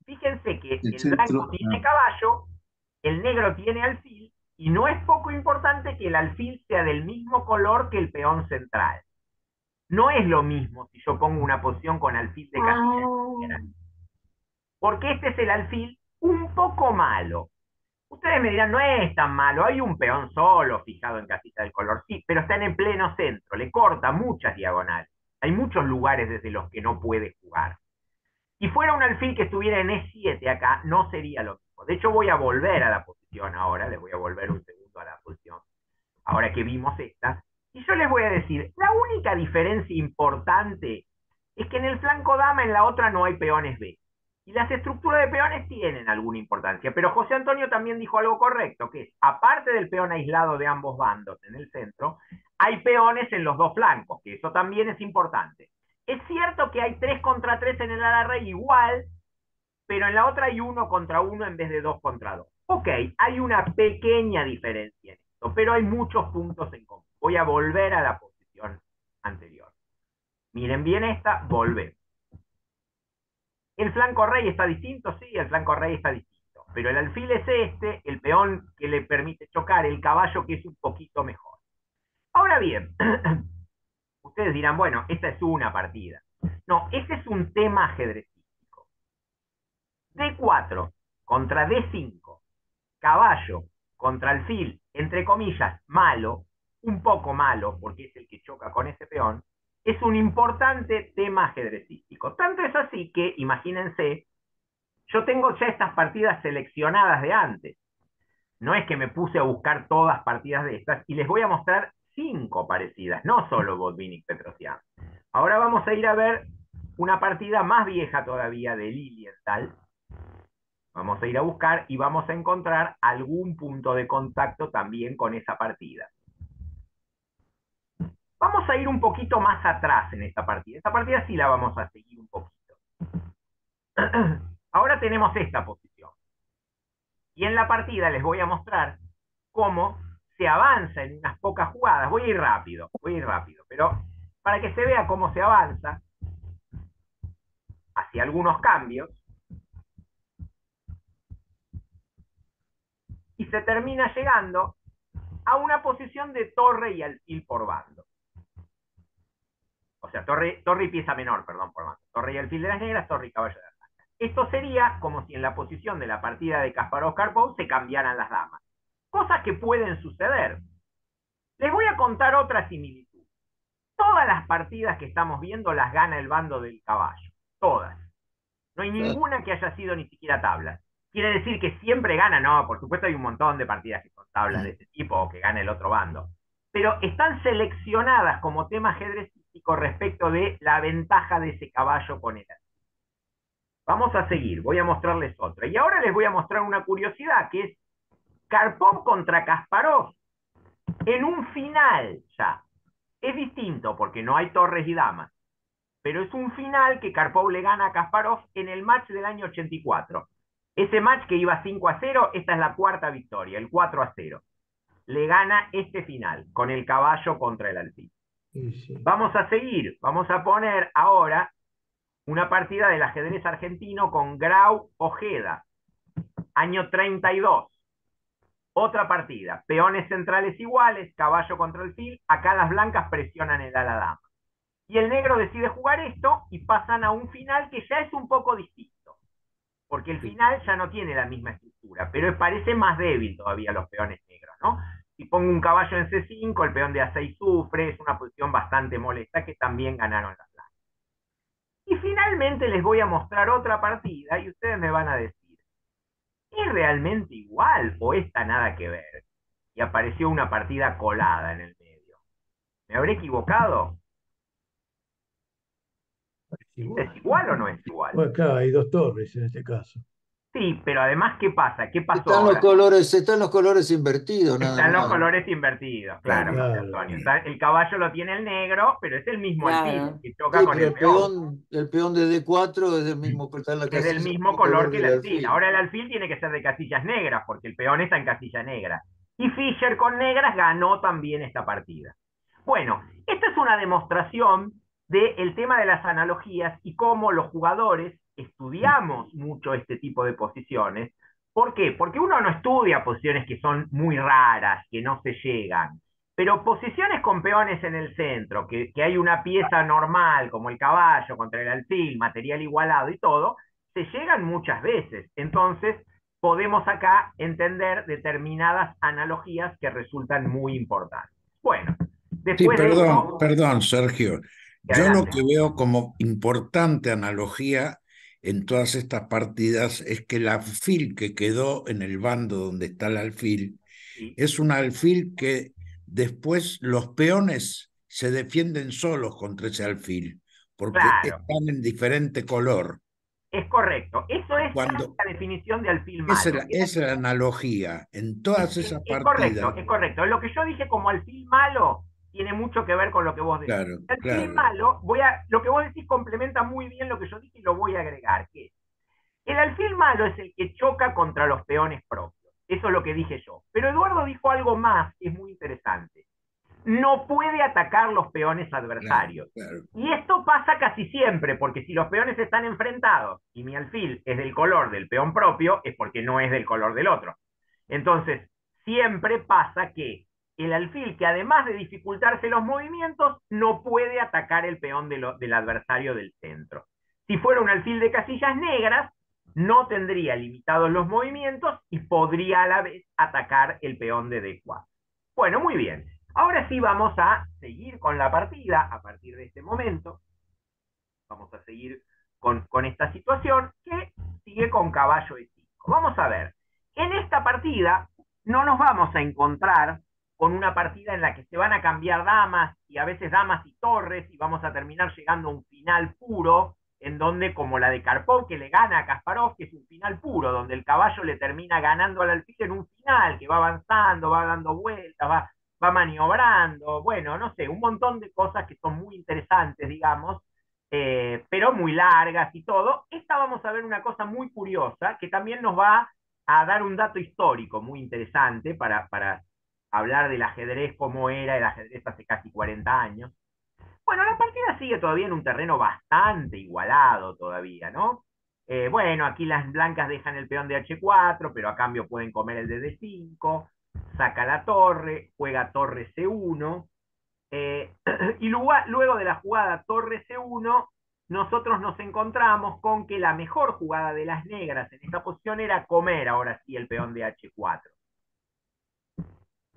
Fíjense que El el blanco tiene ah. caballo, el negro tiene alfil, y no es poco importante que el alfil sea del mismo color que el peón central. No es lo mismo si yo pongo una posición con alfil de casilla negra. Porque este es el alfil un poco malo. Ustedes me dirán, no es tan malo, hay un peón solo fijado en casita del color, sí, pero está en el pleno centro, le corta muchas diagonales. Hay muchos lugares desde los que no puede jugar. Si fuera un alfil que estuviera en E7 acá, no sería lo mismo. De hecho, voy a volver a la posición ahora, les voy a volver un segundo a la posición, ahora que vimos esta, y yo les voy a decir, la única diferencia importante es que en el flanco dama, en la otra no hay peones B. Y las estructuras de peones tienen alguna importancia, pero José Antonio también dijo algo correcto, que es, aparte del peón aislado de ambos bandos en el centro, hay peones en los dos flancos, que eso también es importante. Es cierto que hay tres contra tres en el ala rey igual, pero en la otra hay uno contra uno en vez de dos contra dos. Ok, hay una pequeña diferencia en esto, pero hay muchos puntos en común. Voy a volver a la posición anterior. Miren bien esta, volvemos. ¿El flanco rey está distinto? Sí, el flanco rey está distinto. Pero el alfil es este, el peón que le permite chocar, el caballo que es un poquito mejor. Ahora bien, ustedes dirán, bueno, esta es una partida. No, este es un tema ajedrecístico. D4 contra D5, caballo contra alfil, entre comillas, malo, un poco malo, porque es el que choca con ese peón, es un importante tema ajedrecístico. Tanto es así que, imagínense, yo tengo ya estas partidas seleccionadas de antes. No es que me puse a buscar todas partidas de estas y les voy a mostrar cinco parecidas, no solo Botvinnik Petrosian. Ahora vamos a ir a ver una partida más vieja todavía de Lilienthal. Vamos a ir a buscar y vamos a encontrar algún punto de contacto también con esa partida. Vamos a ir un poquito más atrás en esta partida. Esta partida sí la vamos a seguir un poquito. Ahora tenemos esta posición. Y en la partida les voy a mostrar cómo se avanza en unas pocas jugadas. Voy a ir rápido, voy a ir rápido, pero para que se vea cómo se avanza hacia algunos cambios, y se termina llegando a una posición de torre y alfil por bando o sea, torre, torre y pieza menor, perdón, por más. Torre y alfil de las negras, torre y caballo de las blancas. Esto sería como si en la posición de la partida de Kasparov Karpov se cambiaran las damas. Cosas que pueden suceder. Les voy a contar otra similitud. Todas las partidas que estamos viendo las gana el bando del caballo. Todas. No hay ninguna que haya sido ni siquiera tablas. ¿Quiere decir que siempre gana? No, por supuesto hay un montón de partidas que son tablas de este tipo o que gana el otro bando. Pero están seleccionadas como tema ajedrez con respecto de la ventaja de ese caballo con él. Vamos a seguir, voy a mostrarles otra. Y ahora les voy a mostrar una curiosidad, que es Karpov contra Kasparov. En un final ya. Es distinto porque no hay torres y damas. Pero es un final que Karpov le gana a Kasparov en el match del año 84. Ese match que iba 5 a 0, esta es la cuarta victoria, el 4 a 0. Le gana este final, con el caballo contra el alfil. Vamos a seguir, vamos a poner ahora una partida del ajedrez argentino con Grau Ojeda, año 32. Otra partida, peones centrales iguales, caballo contra el fil, acá las blancas presionan el ala dama. Y el negro decide jugar esto y pasan a un final que ya es un poco distinto, porque el final ya no tiene la misma estructura, pero parece más débil todavía los peones negros, ¿no? Si pongo un caballo en C5, el peón de A6 sufre, es una posición bastante molesta que también ganaron las blancas. Y finalmente les voy a mostrar otra partida y ustedes me van a decir, ¿es realmente igual o está nada que ver? Y apareció una partida colada en el medio. ¿Me habré equivocado? ¿Es igual o no es igual? Pues claro, hay dos torres en este caso. Sí, pero además, ¿qué pasa? ¿Qué pasó? Están los colores, están los colores invertidos, nada Están los colores invertidos, claro, Claro. José Antonio. Está- el caballo lo tiene el negro, pero es el mismo Claro. alfil que choca Sí, con el el peón. peón, el peón de D4 es del mismo, está en la Es del mismo color que el alfil. alfil. Ahora el alfil tiene que ser de casillas negras, porque el peón está en casilla negra. Y Fischer con negras ganó también esta partida. Bueno, esta es una demostración del tema de las analogías y cómo los jugadores estudiamos mucho este tipo de posiciones. ¿Por qué? Porque uno no estudia posiciones que son muy raras, que no se llegan. Pero posiciones con peones en el centro, que, que hay una pieza normal, como el caballo contra el alfil, material igualado y todo, se llegan muchas veces. Entonces, podemos acá entender determinadas analogías que resultan muy importantes. Bueno, Sí, después de perdón, esto- perdón, Sergio. Yo lo que veo como importante analogía en todas estas partidas es que el alfil que quedó en el bando donde está el alfil es un alfil que después los peones se defienden solos contra ese alfil, porque están en diferente color. Es correcto. Eso es la definición de alfil malo. Esa es la, analogía en todas esas partidas. Correcto, es correcto. Lo que yo dije como alfil malo tiene mucho que ver con lo que vos decís. Claro, el alfil malo, voy a, lo que vos decís complementa muy bien lo que yo dije y lo voy a agregar, que el alfil malo es el que choca contra los peones propios. Eso es lo que dije yo. Pero Eduardo dijo algo más que es muy interesante no puede atacar los peones adversarios. Y esto pasa casi siempre, porque si los peones están enfrentados y mi alfil es del color del peón propio, es porque no es del color del otro. Entonces, siempre pasa que el alfil, que además de dificultarse los movimientos, no puede atacar el peón del adversario del centro. Si fuera un alfil de casillas negras, no tendría limitados los movimientos y podría a la vez atacar el peón de D4. Bueno, muy bien. Ahora sí vamos a seguir con la partida a partir de este momento. Vamos a seguir con, esta situación que sigue con caballo de 5. Vamos a ver, en esta partida no nos vamos a encontrar con una partida en la que se van a cambiar damas y a veces damas y torres y vamos a terminar llegando a un final puro en donde como la de Karpov que le gana a Kasparov, que es un final puro, donde el caballo le termina ganando al alfil en un final, que va avanzando, va dando vueltas, va, va maniobrando, bueno, no sé, un montón de cosas que son muy interesantes, digamos, eh, pero muy largas y todo. Esta vamos a ver una cosa muy curiosa que también nos va a dar un dato histórico muy interesante para, para hablar del ajedrez, cómo era el ajedrez hace casi 40 años. Bueno, la partida sigue todavía en un terreno bastante igualado todavía, ¿no? Eh, bueno, aquí las blancas dejan el peón de H4, pero a cambio pueden comer el de D5 saca la torre, juega torre C1, eh, y luego de la jugada torre C1, nosotros nos encontramos con que la mejor jugada de las negras en esta posición era comer ahora sí el peón de H4.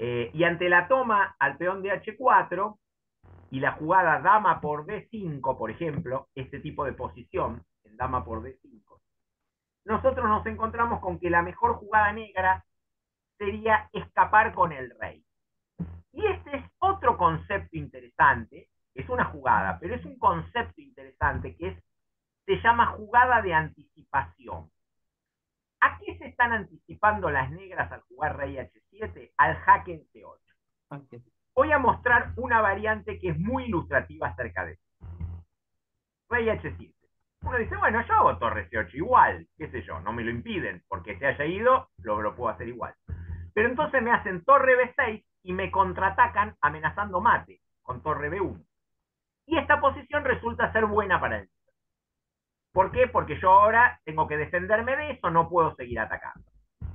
Eh, y ante la toma al peón de H4 y la jugada dama por D5, por ejemplo, este tipo de posición, en dama por D5, nosotros nos encontramos con que la mejor jugada negra sería escapar con el rey. Y este es otro concepto interesante, es una jugada, pero es un concepto interesante que se llama jugada de anticipación. ¿A qué se están anticipando las negras al jugar rey h7? Al jaque en c8. Voy a mostrar una variante que es muy ilustrativa acerca de esto. Rey h7. Uno dice, bueno, yo hago torre c8 igual, qué sé yo, no me lo impiden, porque se haya ido, lo, lo puedo hacer igual. Pero entonces me hacen torre B6 y me contraatacan amenazando mate con torre B1. Y esta posición resulta ser buena para él. ¿Por qué? Porque yo ahora tengo que defenderme de eso, no puedo seguir atacando.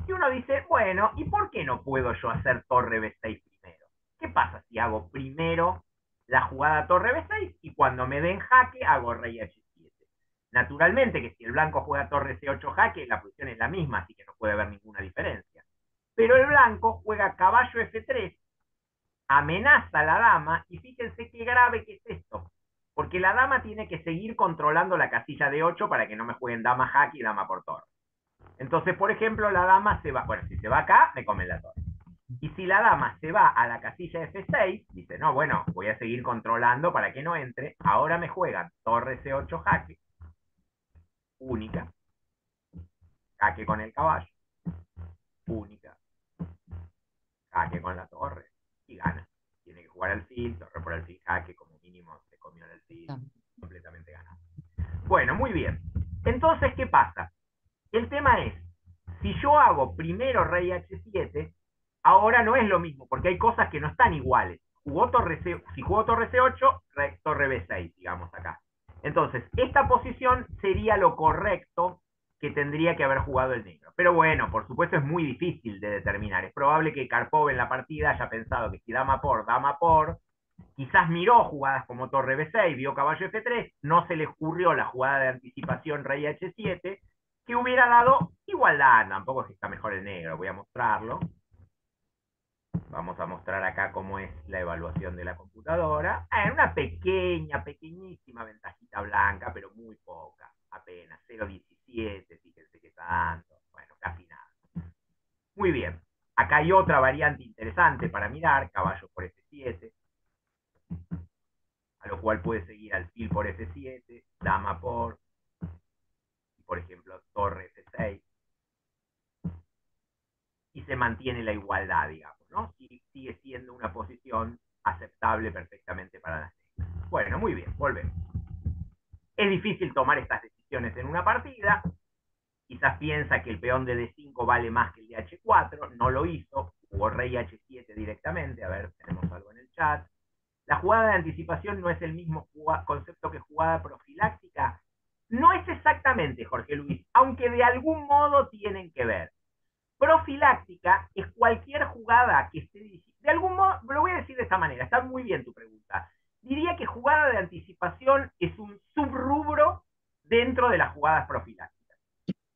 Y uno dice, bueno, ¿y por qué no puedo yo hacer torre B6 primero? ¿Qué pasa si hago primero la jugada torre B6 y cuando me den jaque hago rey H7? Naturalmente que si el blanco juega torre C8 jaque, la posición es la misma, así que no puede haber ninguna diferencia. Pero el blanco juega caballo F3, amenaza a la dama, y fíjense qué grave que es esto. Porque la dama tiene que seguir controlando la casilla de 8 para que no me jueguen dama jaque y dama por torre. Entonces, por ejemplo, la dama se va, bueno, si se va acá, me comen la torre. Y si la dama se va a la casilla F6, dice, no, bueno, voy a seguir controlando para que no entre. Ahora me juegan torre C8 jaque. Única. Jaque con el caballo. Única jaque con la torre y gana. Tiene que jugar alfil, torre por alfil, jaque, como completamente gana. Bueno, muy bien. Entonces, ¿qué pasa? El tema es, si yo hago primero rey h7, ahora no es lo mismo, porque hay cosas que no están iguales. Jugó torre C, si jugó torre C8, torre B6, digamos acá. Entonces, esta posición sería lo correcto que tendría que haber jugado el negro. Pero bueno, por supuesto es muy difícil de determinar. Es probable que Karpov en la partida haya pensado que si dama por, dama por, quizás miró jugadas como torre B6, vio caballo F3, no se le ocurrió la jugada de anticipación rey H7, que hubiera dado igualdad. Tampoco es que está mejor el negro, voy a mostrarlo. Vamos a mostrar acá cómo es la evaluación de la computadora. Ah, una pequeña, pequeñísima ventajita blanca, pero muy poca, apenas, 0,17, fíjense que tanto, bueno, casi nada. Muy bien, acá hay otra variante interesante para mirar, caballo por F7, a lo cual puede seguir alfil por F7, dama por, por ejemplo, torre F6, y se mantiene la igualdad, digamos, ¿no? Y sigue siendo una posición aceptable perfectamente para las negras. Bueno, muy bien, volvemos. Es difícil tomar estas decisiones en una partida. Quizás piensa que el peón de D5 vale más que el de H4. No lo hizo. Jugó rey H7 directamente. A ver, tenemos algo en el chat. La jugada de anticipación no es el mismo concepto que jugada profiláctica. No es exactamente, Jorge Luis, aunque de algún modo tienen que ver. Profiláctica es cualquier jugada que esté de algún modo, lo voy a decir de esta manera, está muy bien tu pregunta. Diría que jugada de anticipación es un subrubro dentro de las jugadas profilácticas.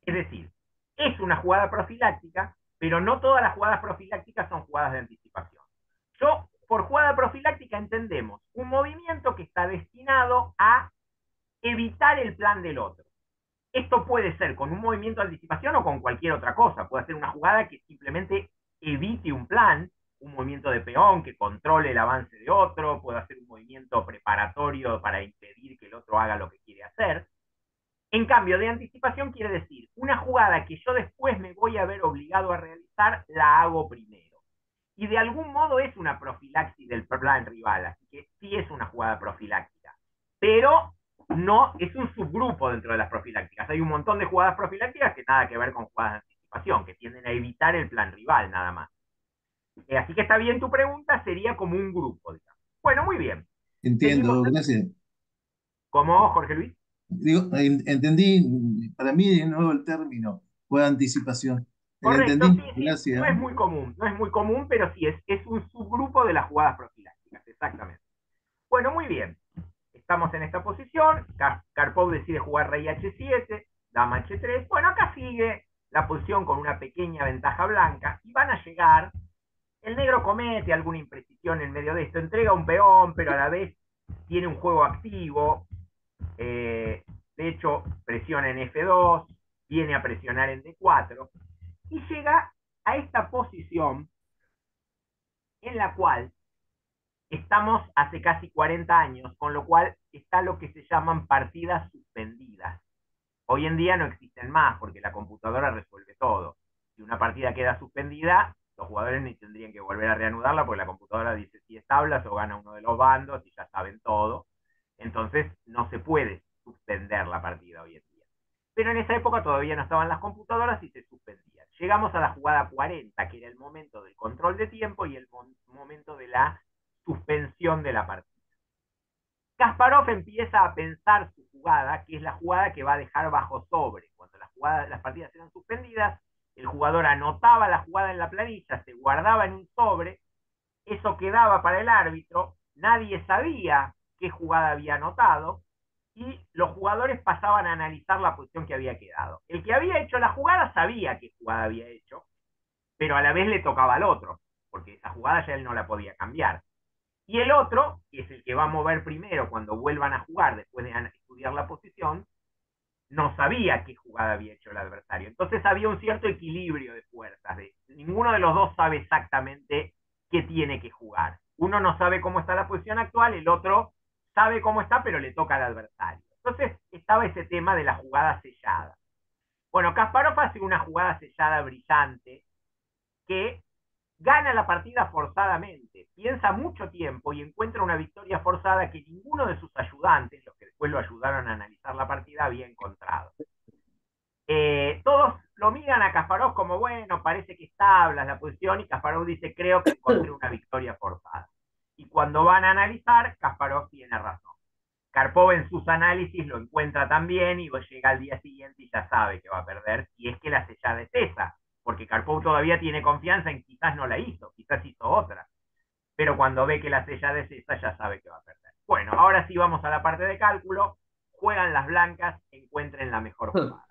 Es decir, es una jugada profiláctica, pero no todas las jugadas profilácticas son jugadas de anticipación. Yo, por jugada profiláctica entendemos un movimiento que está destinado a evitar el plan del otro. Esto puede ser con un movimiento de anticipación o con cualquier otra cosa. Puede ser una jugada que simplemente evite un plan, un movimiento de peón que controle el avance de otro, puede hacer un movimiento preparatorio para impedir que el otro haga lo que quiere hacer. En cambio, de anticipación quiere decir, una jugada que yo después me voy a ver obligado a realizar, la hago primero. Y de algún modo es una profilaxis del plan rival, así que sí es una jugada profiláctica. Pero no es un subgrupo dentro de las profilácticas. Hay un montón de jugadas profilácticas que nada que ver con jugadas de anticipación, que tienden a evitar el plan rival nada más. Eh, así que está bien tu pregunta, sería como un grupo. Bueno, muy bien. Entiendo, gracias. ¿Cómo, Jorge Luis? Digo, entendí, para mí de nuevo el término, fue anticipación. Correcto, gracias. no es muy común, no es muy común, pero sí es, es un subgrupo de las jugadas profilácticas, exactamente. Bueno, muy bien. Estamos en esta posición, Karpov decide jugar rey h7, dama h3, bueno, acá sigue la posición con una pequeña ventaja blanca, y van a llegar, el negro comete alguna imprecisión en medio de esto, entrega un peón, pero a la vez tiene un juego activo, eh, de hecho presiona en F2, viene a presionar en D4, y llega a esta posición en la cual estamos hace casi 40 años, con lo cual está lo que se llaman partidas suspendidas. Hoy en día no existen más porque la computadora resuelve todo. Si una partida queda suspendida, los jugadores ni tendrían que volver a reanudarla porque la computadora dice si es tablas o gana uno de los bandos y ya saben todo. Entonces no se puede suspender la partida hoy en día. Pero en esa época todavía no estaban las computadoras y se suspendían. Llegamos a la jugada 40, que era el momento del control de tiempo y el momento de la suspensión de la partida. Kasparov empieza a pensar su jugada, que es la jugada que va a dejar bajo sobre. Cuando las, jugadas, las partidas eran suspendidas, el jugador anotaba la jugada en la planilla, se guardaba en un sobre, eso quedaba para el árbitro, nadie sabía qué jugada había anotado, y los jugadores pasaban a analizar la posición que había quedado. El que había hecho la jugada sabía qué jugada había hecho, pero a la vez le tocaba al otro, porque esa jugada ya él no la podía cambiar. Y el otro, que es el que va a mover primero cuando vuelvan a jugar después de estudiar la posición, no sabía qué jugada había hecho el adversario. Entonces había un cierto equilibrio de fuerzas. ninguno de los dos sabe exactamente qué tiene que jugar. Uno no sabe cómo está la posición actual, el otro sabe cómo está, pero le toca al adversario. Entonces estaba ese tema de la jugada sellada. Bueno, Kasparov hace una jugada sellada brillante que gana la partida forzadamente, piensa mucho tiempo y encuentra una victoria forzada que ninguno de sus ayudantes, los que después lo ayudaron a analizar la partida, había encontrado. Eh, todos lo miran a Kasparov como, bueno, parece que está la posición y Kasparov dice, creo que encontré una victoria forzada. Y cuando van a analizar, Kasparov tiene razón. Karpov en sus análisis lo encuentra también y llega al día siguiente y ya sabe que va a perder, y es que la sellada es esa porque Karpov todavía tiene confianza en quizás no la hizo, quizás hizo otra. Pero cuando ve que la sellada es esa, ya sabe que va a perder. Bueno, ahora sí vamos a la parte de cálculo. Juegan las blancas, encuentren la mejor jugada.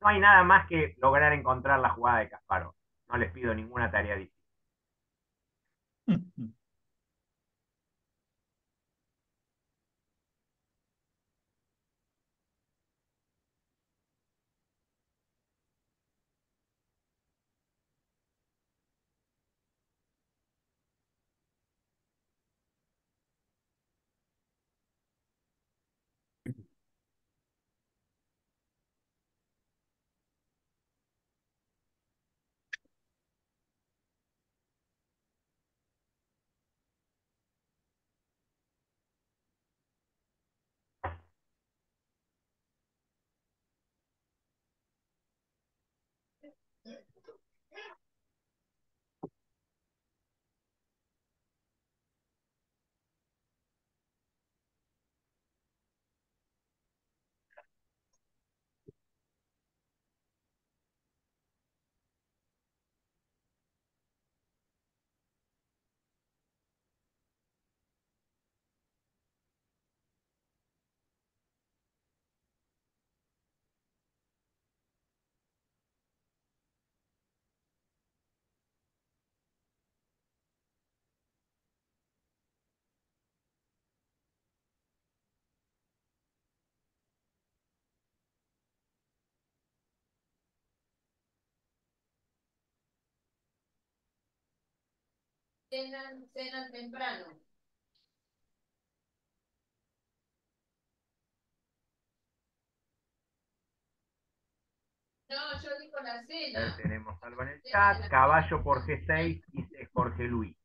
No hay nada más que lograr encontrar la jugada de Kasparov. No les pido ninguna tarea difícil. Mm-hmm. Cenan, cenan temprano. No, yo digo la cena. tenemos algo en el chat. Caballo por G6, dice Jorge Luis.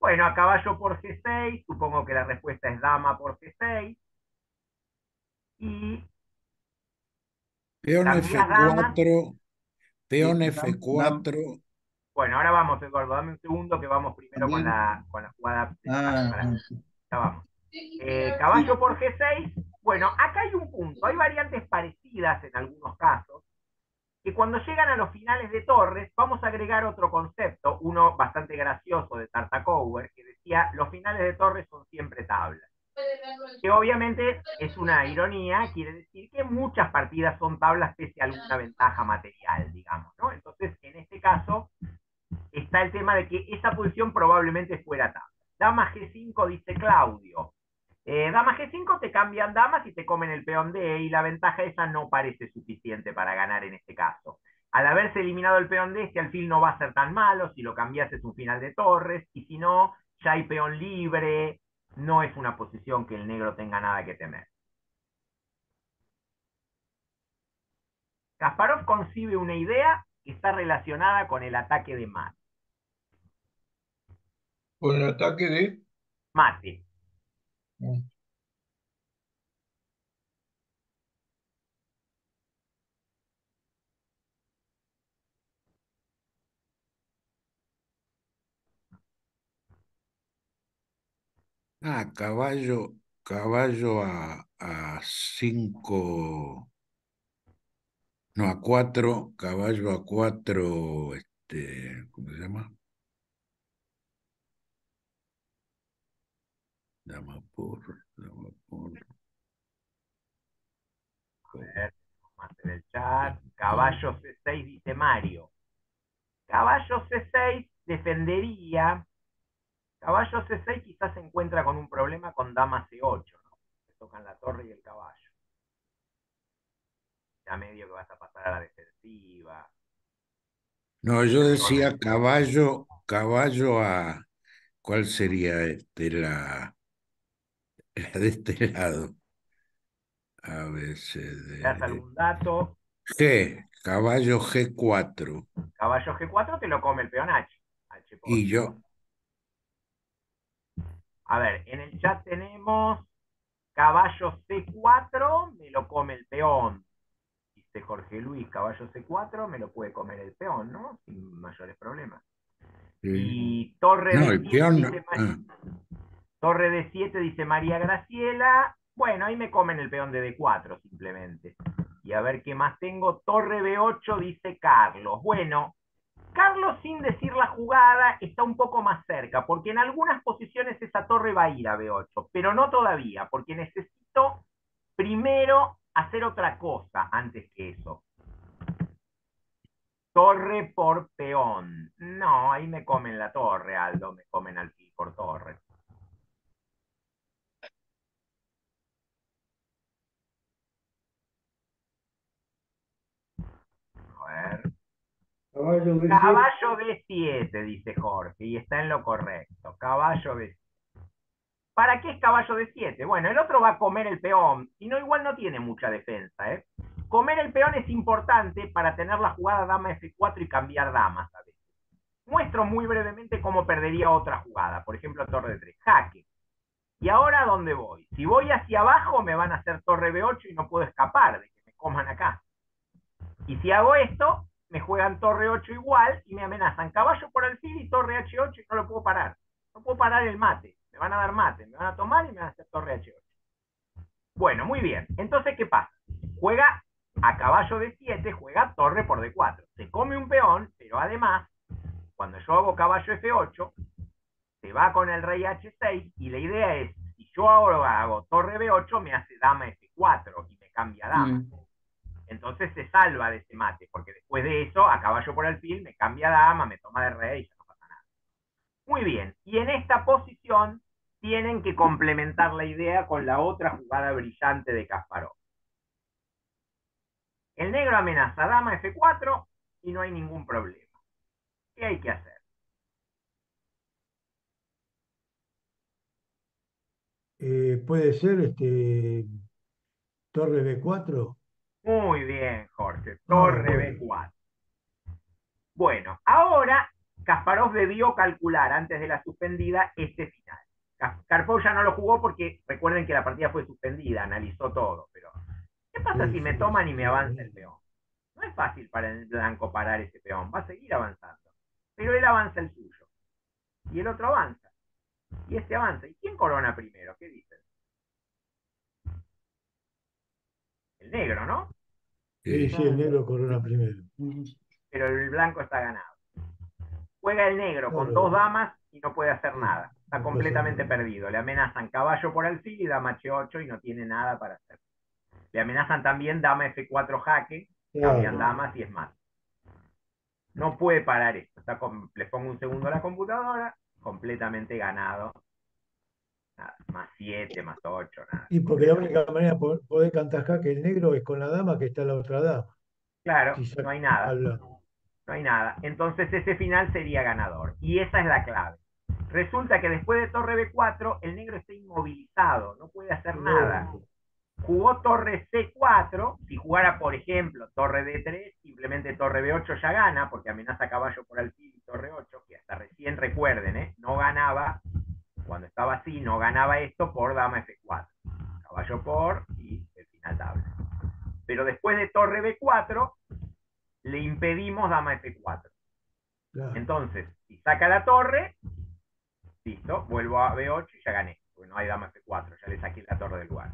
Bueno, a caballo por G6, supongo que la respuesta es dama por G6. Y. Peón F4, peón F4, bueno, ahora vamos, Eduardo, dame un segundo que vamos primero con la, con la jugada. Ah, ya vamos. Eh, caballo por G6. Bueno, acá hay un punto. Hay variantes parecidas en algunos casos. Que cuando llegan a los finales de torres, vamos a agregar otro concepto, uno bastante gracioso de Tartakower, que decía: los finales de torres son siempre tablas. Que obviamente es una ironía, quiere decir que muchas partidas son tablas pese a alguna ventaja material, digamos, ¿no? Entonces, en este caso, está el tema de que esa posición probablemente fuera tabla. Dama G5 dice Claudio. Eh, dama G5 te cambian damas y te comen el peón D y la ventaja esa no parece suficiente para ganar en este caso. Al haberse eliminado el peón D, este alfil no va a ser tan malo, si lo cambias es un final de torres, y si no, ya hay peón libre, no es una posición que el negro tenga nada que temer. Kasparov concibe una idea que está relacionada con el ataque de mate. ¿Con el ataque de? Mate. Mm. Ah, caballo, caballo a, a cinco, no, a cuatro, caballo a cuatro, este, ¿cómo se llama? Dama por, dama por. A ver, más en el chat. Caballo C6 dice Mario. Caballo C6 defendería. Caballo C6 quizás se encuentra con un problema con dama C8, ¿no? Se tocan la torre y el caballo. Ya medio que vas a pasar a la defensiva. No, yo decía caballo, caballo a. ¿Cuál sería este la de este lado. A ver, ¿Te algún dato? G, caballo G4. Caballo G4 te lo come el peón H. y yo. A ver, en el chat tenemos caballo C4, me lo come el peón. Dice Jorge Luis, caballo C4, me lo puede comer el peón, ¿no? Sin mayores problemas. Y torre no, el peón, ah. Torre de 7 dice María Graciela. Bueno, ahí me comen el peón de D4 simplemente. Y a ver qué más tengo. Torre B8 dice Carlos. Bueno, Carlos sin decir la jugada está un poco más cerca, porque en algunas posiciones esa torre va a ir a B8, pero no todavía, porque necesito primero hacer otra cosa antes que eso. torre por peón. No, ahí me comen la torre, Aldo, me comen alfil por torre. Caballo B7. Caballo B7, dice Jorge, y está en lo correcto. Caballo B7. ¿Para qué es caballo B7? Bueno, el otro va a comer el peón, y no igual no tiene mucha defensa. ¿eh? Comer el peón es importante para tener la jugada dama F4 y cambiar damas a veces. Muestro muy brevemente cómo perdería otra jugada. Por ejemplo, torre de 3. Jaque. ¿Y ahora dónde voy? Si voy hacia abajo me van a hacer torre B8 y no puedo escapar de que me coman acá. Y si hago esto, me juegan torre 8 igual y me amenazan caballo por alfil y torre H8 y no lo puedo parar. No puedo parar el mate. Me van a dar mate, me van a tomar y me van a hacer torre H8. Bueno, muy bien. Entonces, ¿qué pasa? Juega a caballo de 7, juega torre por D4. Se come un peón, pero además, cuando yo hago caballo F8, se va con el rey H6 y la idea es, si yo ahora hago torre B8, me hace dama F4 y me cambia dama. Mm. Entonces se salva de ese mate, porque después de eso, a caballo por alfil, me cambia dama, me toma de rey y ya no pasa nada. Muy bien, y en esta posición tienen que complementar la idea con la otra jugada brillante de Kasparov. El negro amenaza dama F4 y no hay ningún problema. ¿Qué hay que hacer? Eh, puede ser este torre B4. Muy bien, Jorge. Torre B4. Bueno, ahora Kasparov debió calcular antes de la suspendida este final. Karpov ya no lo jugó porque recuerden que la partida fue suspendida, analizó todo, pero ¿qué pasa si me toman y me avanza el peón? No es fácil para el blanco parar ese peón, va a seguir avanzando, pero él avanza el suyo y el otro avanza y este avanza. ¿Y quién corona primero? ¿Qué dicen? El negro, ¿no? Sí, sí, el negro corona primero. pero el blanco está ganado. Juega el negro con dos damas y no puede hacer nada. Está No completamente perdido. Le amenazan caballo por alfil y dama H8 y no tiene nada para hacer. Le amenazan también dama F4 jaque, cambian damas y es más. No puede parar esto. Está con- les pongo un segundo a la computadora, completamente ganado. Nada, más 7, más 8, nada. Y porque la única manera de po- poder cantar jaque el negro es con la dama que está la otra dama. Claro, Si no hay nada. No hay nada. Entonces ese final sería ganador. Y esa es la clave. Resulta que después de torre B4, el negro está inmovilizado, no puede hacer nada. Jugó torre C4, si jugara, por ejemplo, torre D3, simplemente torre B8 ya gana, porque amenaza caballo por alfil y torre 8, que hasta recién recuerden, ¿eh? no ganaba, cuando estaba así, no ganaba esto por dama F4. Caballo por y el final tabla. Pero después de torre B4, le impedimos dama F4. Claro. Entonces, si saca la torre, listo, vuelvo a B8 y ya gané, porque no hay dama F4, ya le saqué la torre del lugar.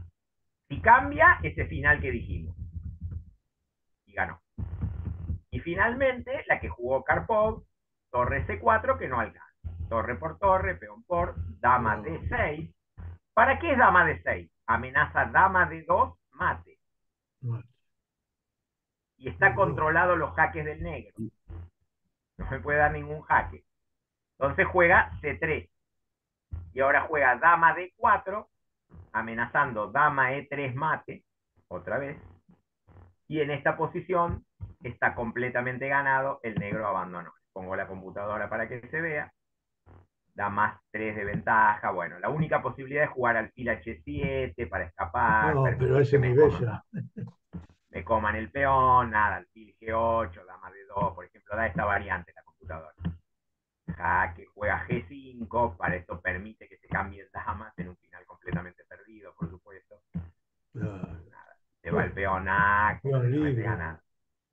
Si cambia, ese final que dijimos. Y ganó. Y finalmente, la que jugó Karpov, torre C4 que no alcanza. Torre por torre, peón por, dama No. D6. ¿Para qué es dama D6? Amenaza dama D2, mate. Bueno, Y está controlado los jaques del negro. No me puede dar ningún jaque. Entonces juega C3. Y ahora juega dama D4, amenazando dama E3 mate, otra vez. Y en esta posición está completamente ganado, el negro abandonó. Pongo la computadora para que se vea. Da más 3 de ventaja. Bueno, la única posibilidad es jugar alfil H7 para escapar. No, pero ese me coman me coman el peón, nada, alfil G8, dama D2, por ejemplo, da esta variante la computadora. Jaque juega G5, para esto permite que se cambien damas en un final completamente perdido, por supuesto. Claro. Se va el peón A.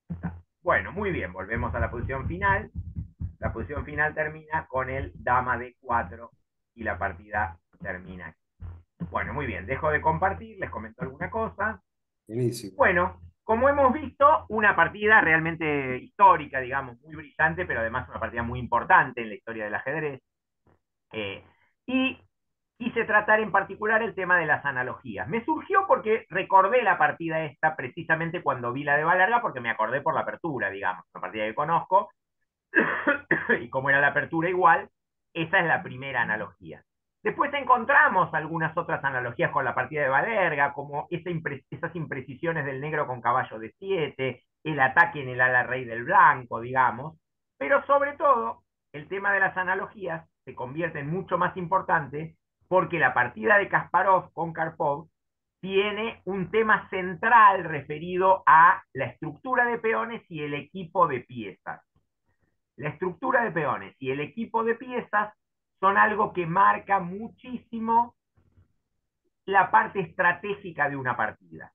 Está. Bueno, muy bien, volvemos a la posición final. La posición final termina con el dama D4 y la partida termina aquí. Bueno, muy bien, dejo de compartir, les comento alguna cosa. Buenísimo. Bueno, como hemos visto, una partida realmente histórica, digamos, muy brillante, pero además una partida muy importante en la historia del ajedrez. Eh, y quise tratar en particular el tema de las analogías. Me surgió porque recordé la partida esta precisamente cuando vi la de Valerga, porque me acordé por la apertura, digamos, una partida que conozco, y como era la apertura igual, esa es la primera analogía. Después encontramos algunas otras analogías con la partida de Valerga, como esas imprecisiones del negro con caballo de 7, el ataque en el ala rey del blanco, digamos, pero sobre todo el tema de las analogías se convierte en mucho más importante porque la partida de Kasparov con Karpov tiene un tema central referido a la estructura de peones y el equipo de piezas. La estructura de peones y el equipo de piezas son algo que marca muchísimo la parte estratégica de una partida.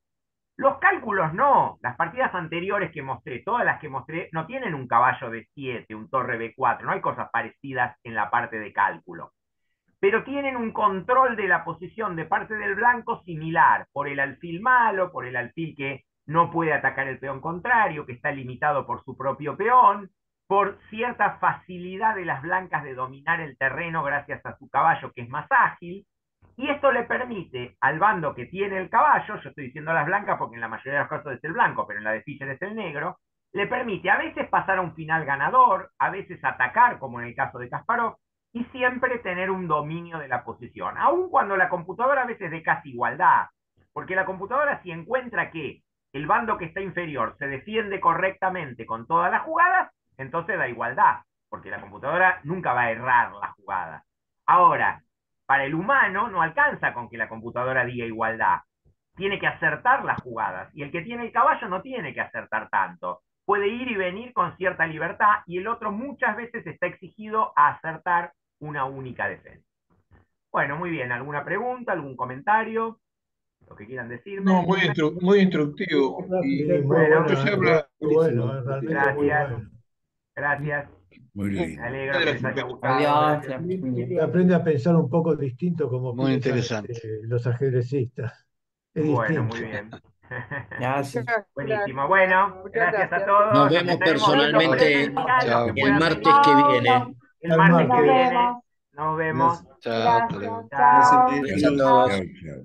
Los cálculos no, las partidas anteriores que mostré, todas las que mostré, no tienen un caballo de 7, un torre B4, no hay cosas parecidas en la parte de cálculo. Pero tienen un control de la posición de parte del blanco similar, por el alfil malo, por el alfil que no puede atacar el peón contrario, que está limitado por su propio peón, por cierta facilidad de las blancas de dominar el terreno gracias a su caballo que es más ágil, y esto le permite al bando que tiene el caballo, yo estoy diciendo las blancas porque en la mayoría de los casos es el blanco, pero en la de Fischer es el negro, le permite a veces pasar a un final ganador, a veces atacar, como en el caso de Kasparov, y siempre tener un dominio de la posición, aun cuando la computadora a veces de casi igualdad, porque la computadora si encuentra que el bando que está inferior se defiende correctamente con todas las jugadas, entonces da igualdad, porque la computadora nunca va a errar la jugada. Ahora, para el humano no alcanza con que la computadora diga igualdad. Tiene que acertar las jugadas. Y el que tiene el caballo no tiene que acertar tanto. Puede ir y venir con cierta libertad y el otro muchas veces está exigido a acertar una única defensa. Bueno, muy bien. ¿Alguna pregunta, algún comentario? Lo que quieran decirme. No, muy, instru muy instructivo. Y, bueno, habla... bueno, realmente Gracias. muy bueno. Gracias. Muy bien. Me alegro que les haya gustado. Adiós. Gracias. Aprende a pensar un poco distinto como Muy interesante. eh, los ajedrecistas. Es Bueno, distinto. muy bien. Gracias. Buenísimo. Bueno, gracias a gracias. todos. Nos vemos personalmente el martes que viene. El martes que viene. Nos vemos. Chao. Gracias. Gracias. Gracias. Chao, chao.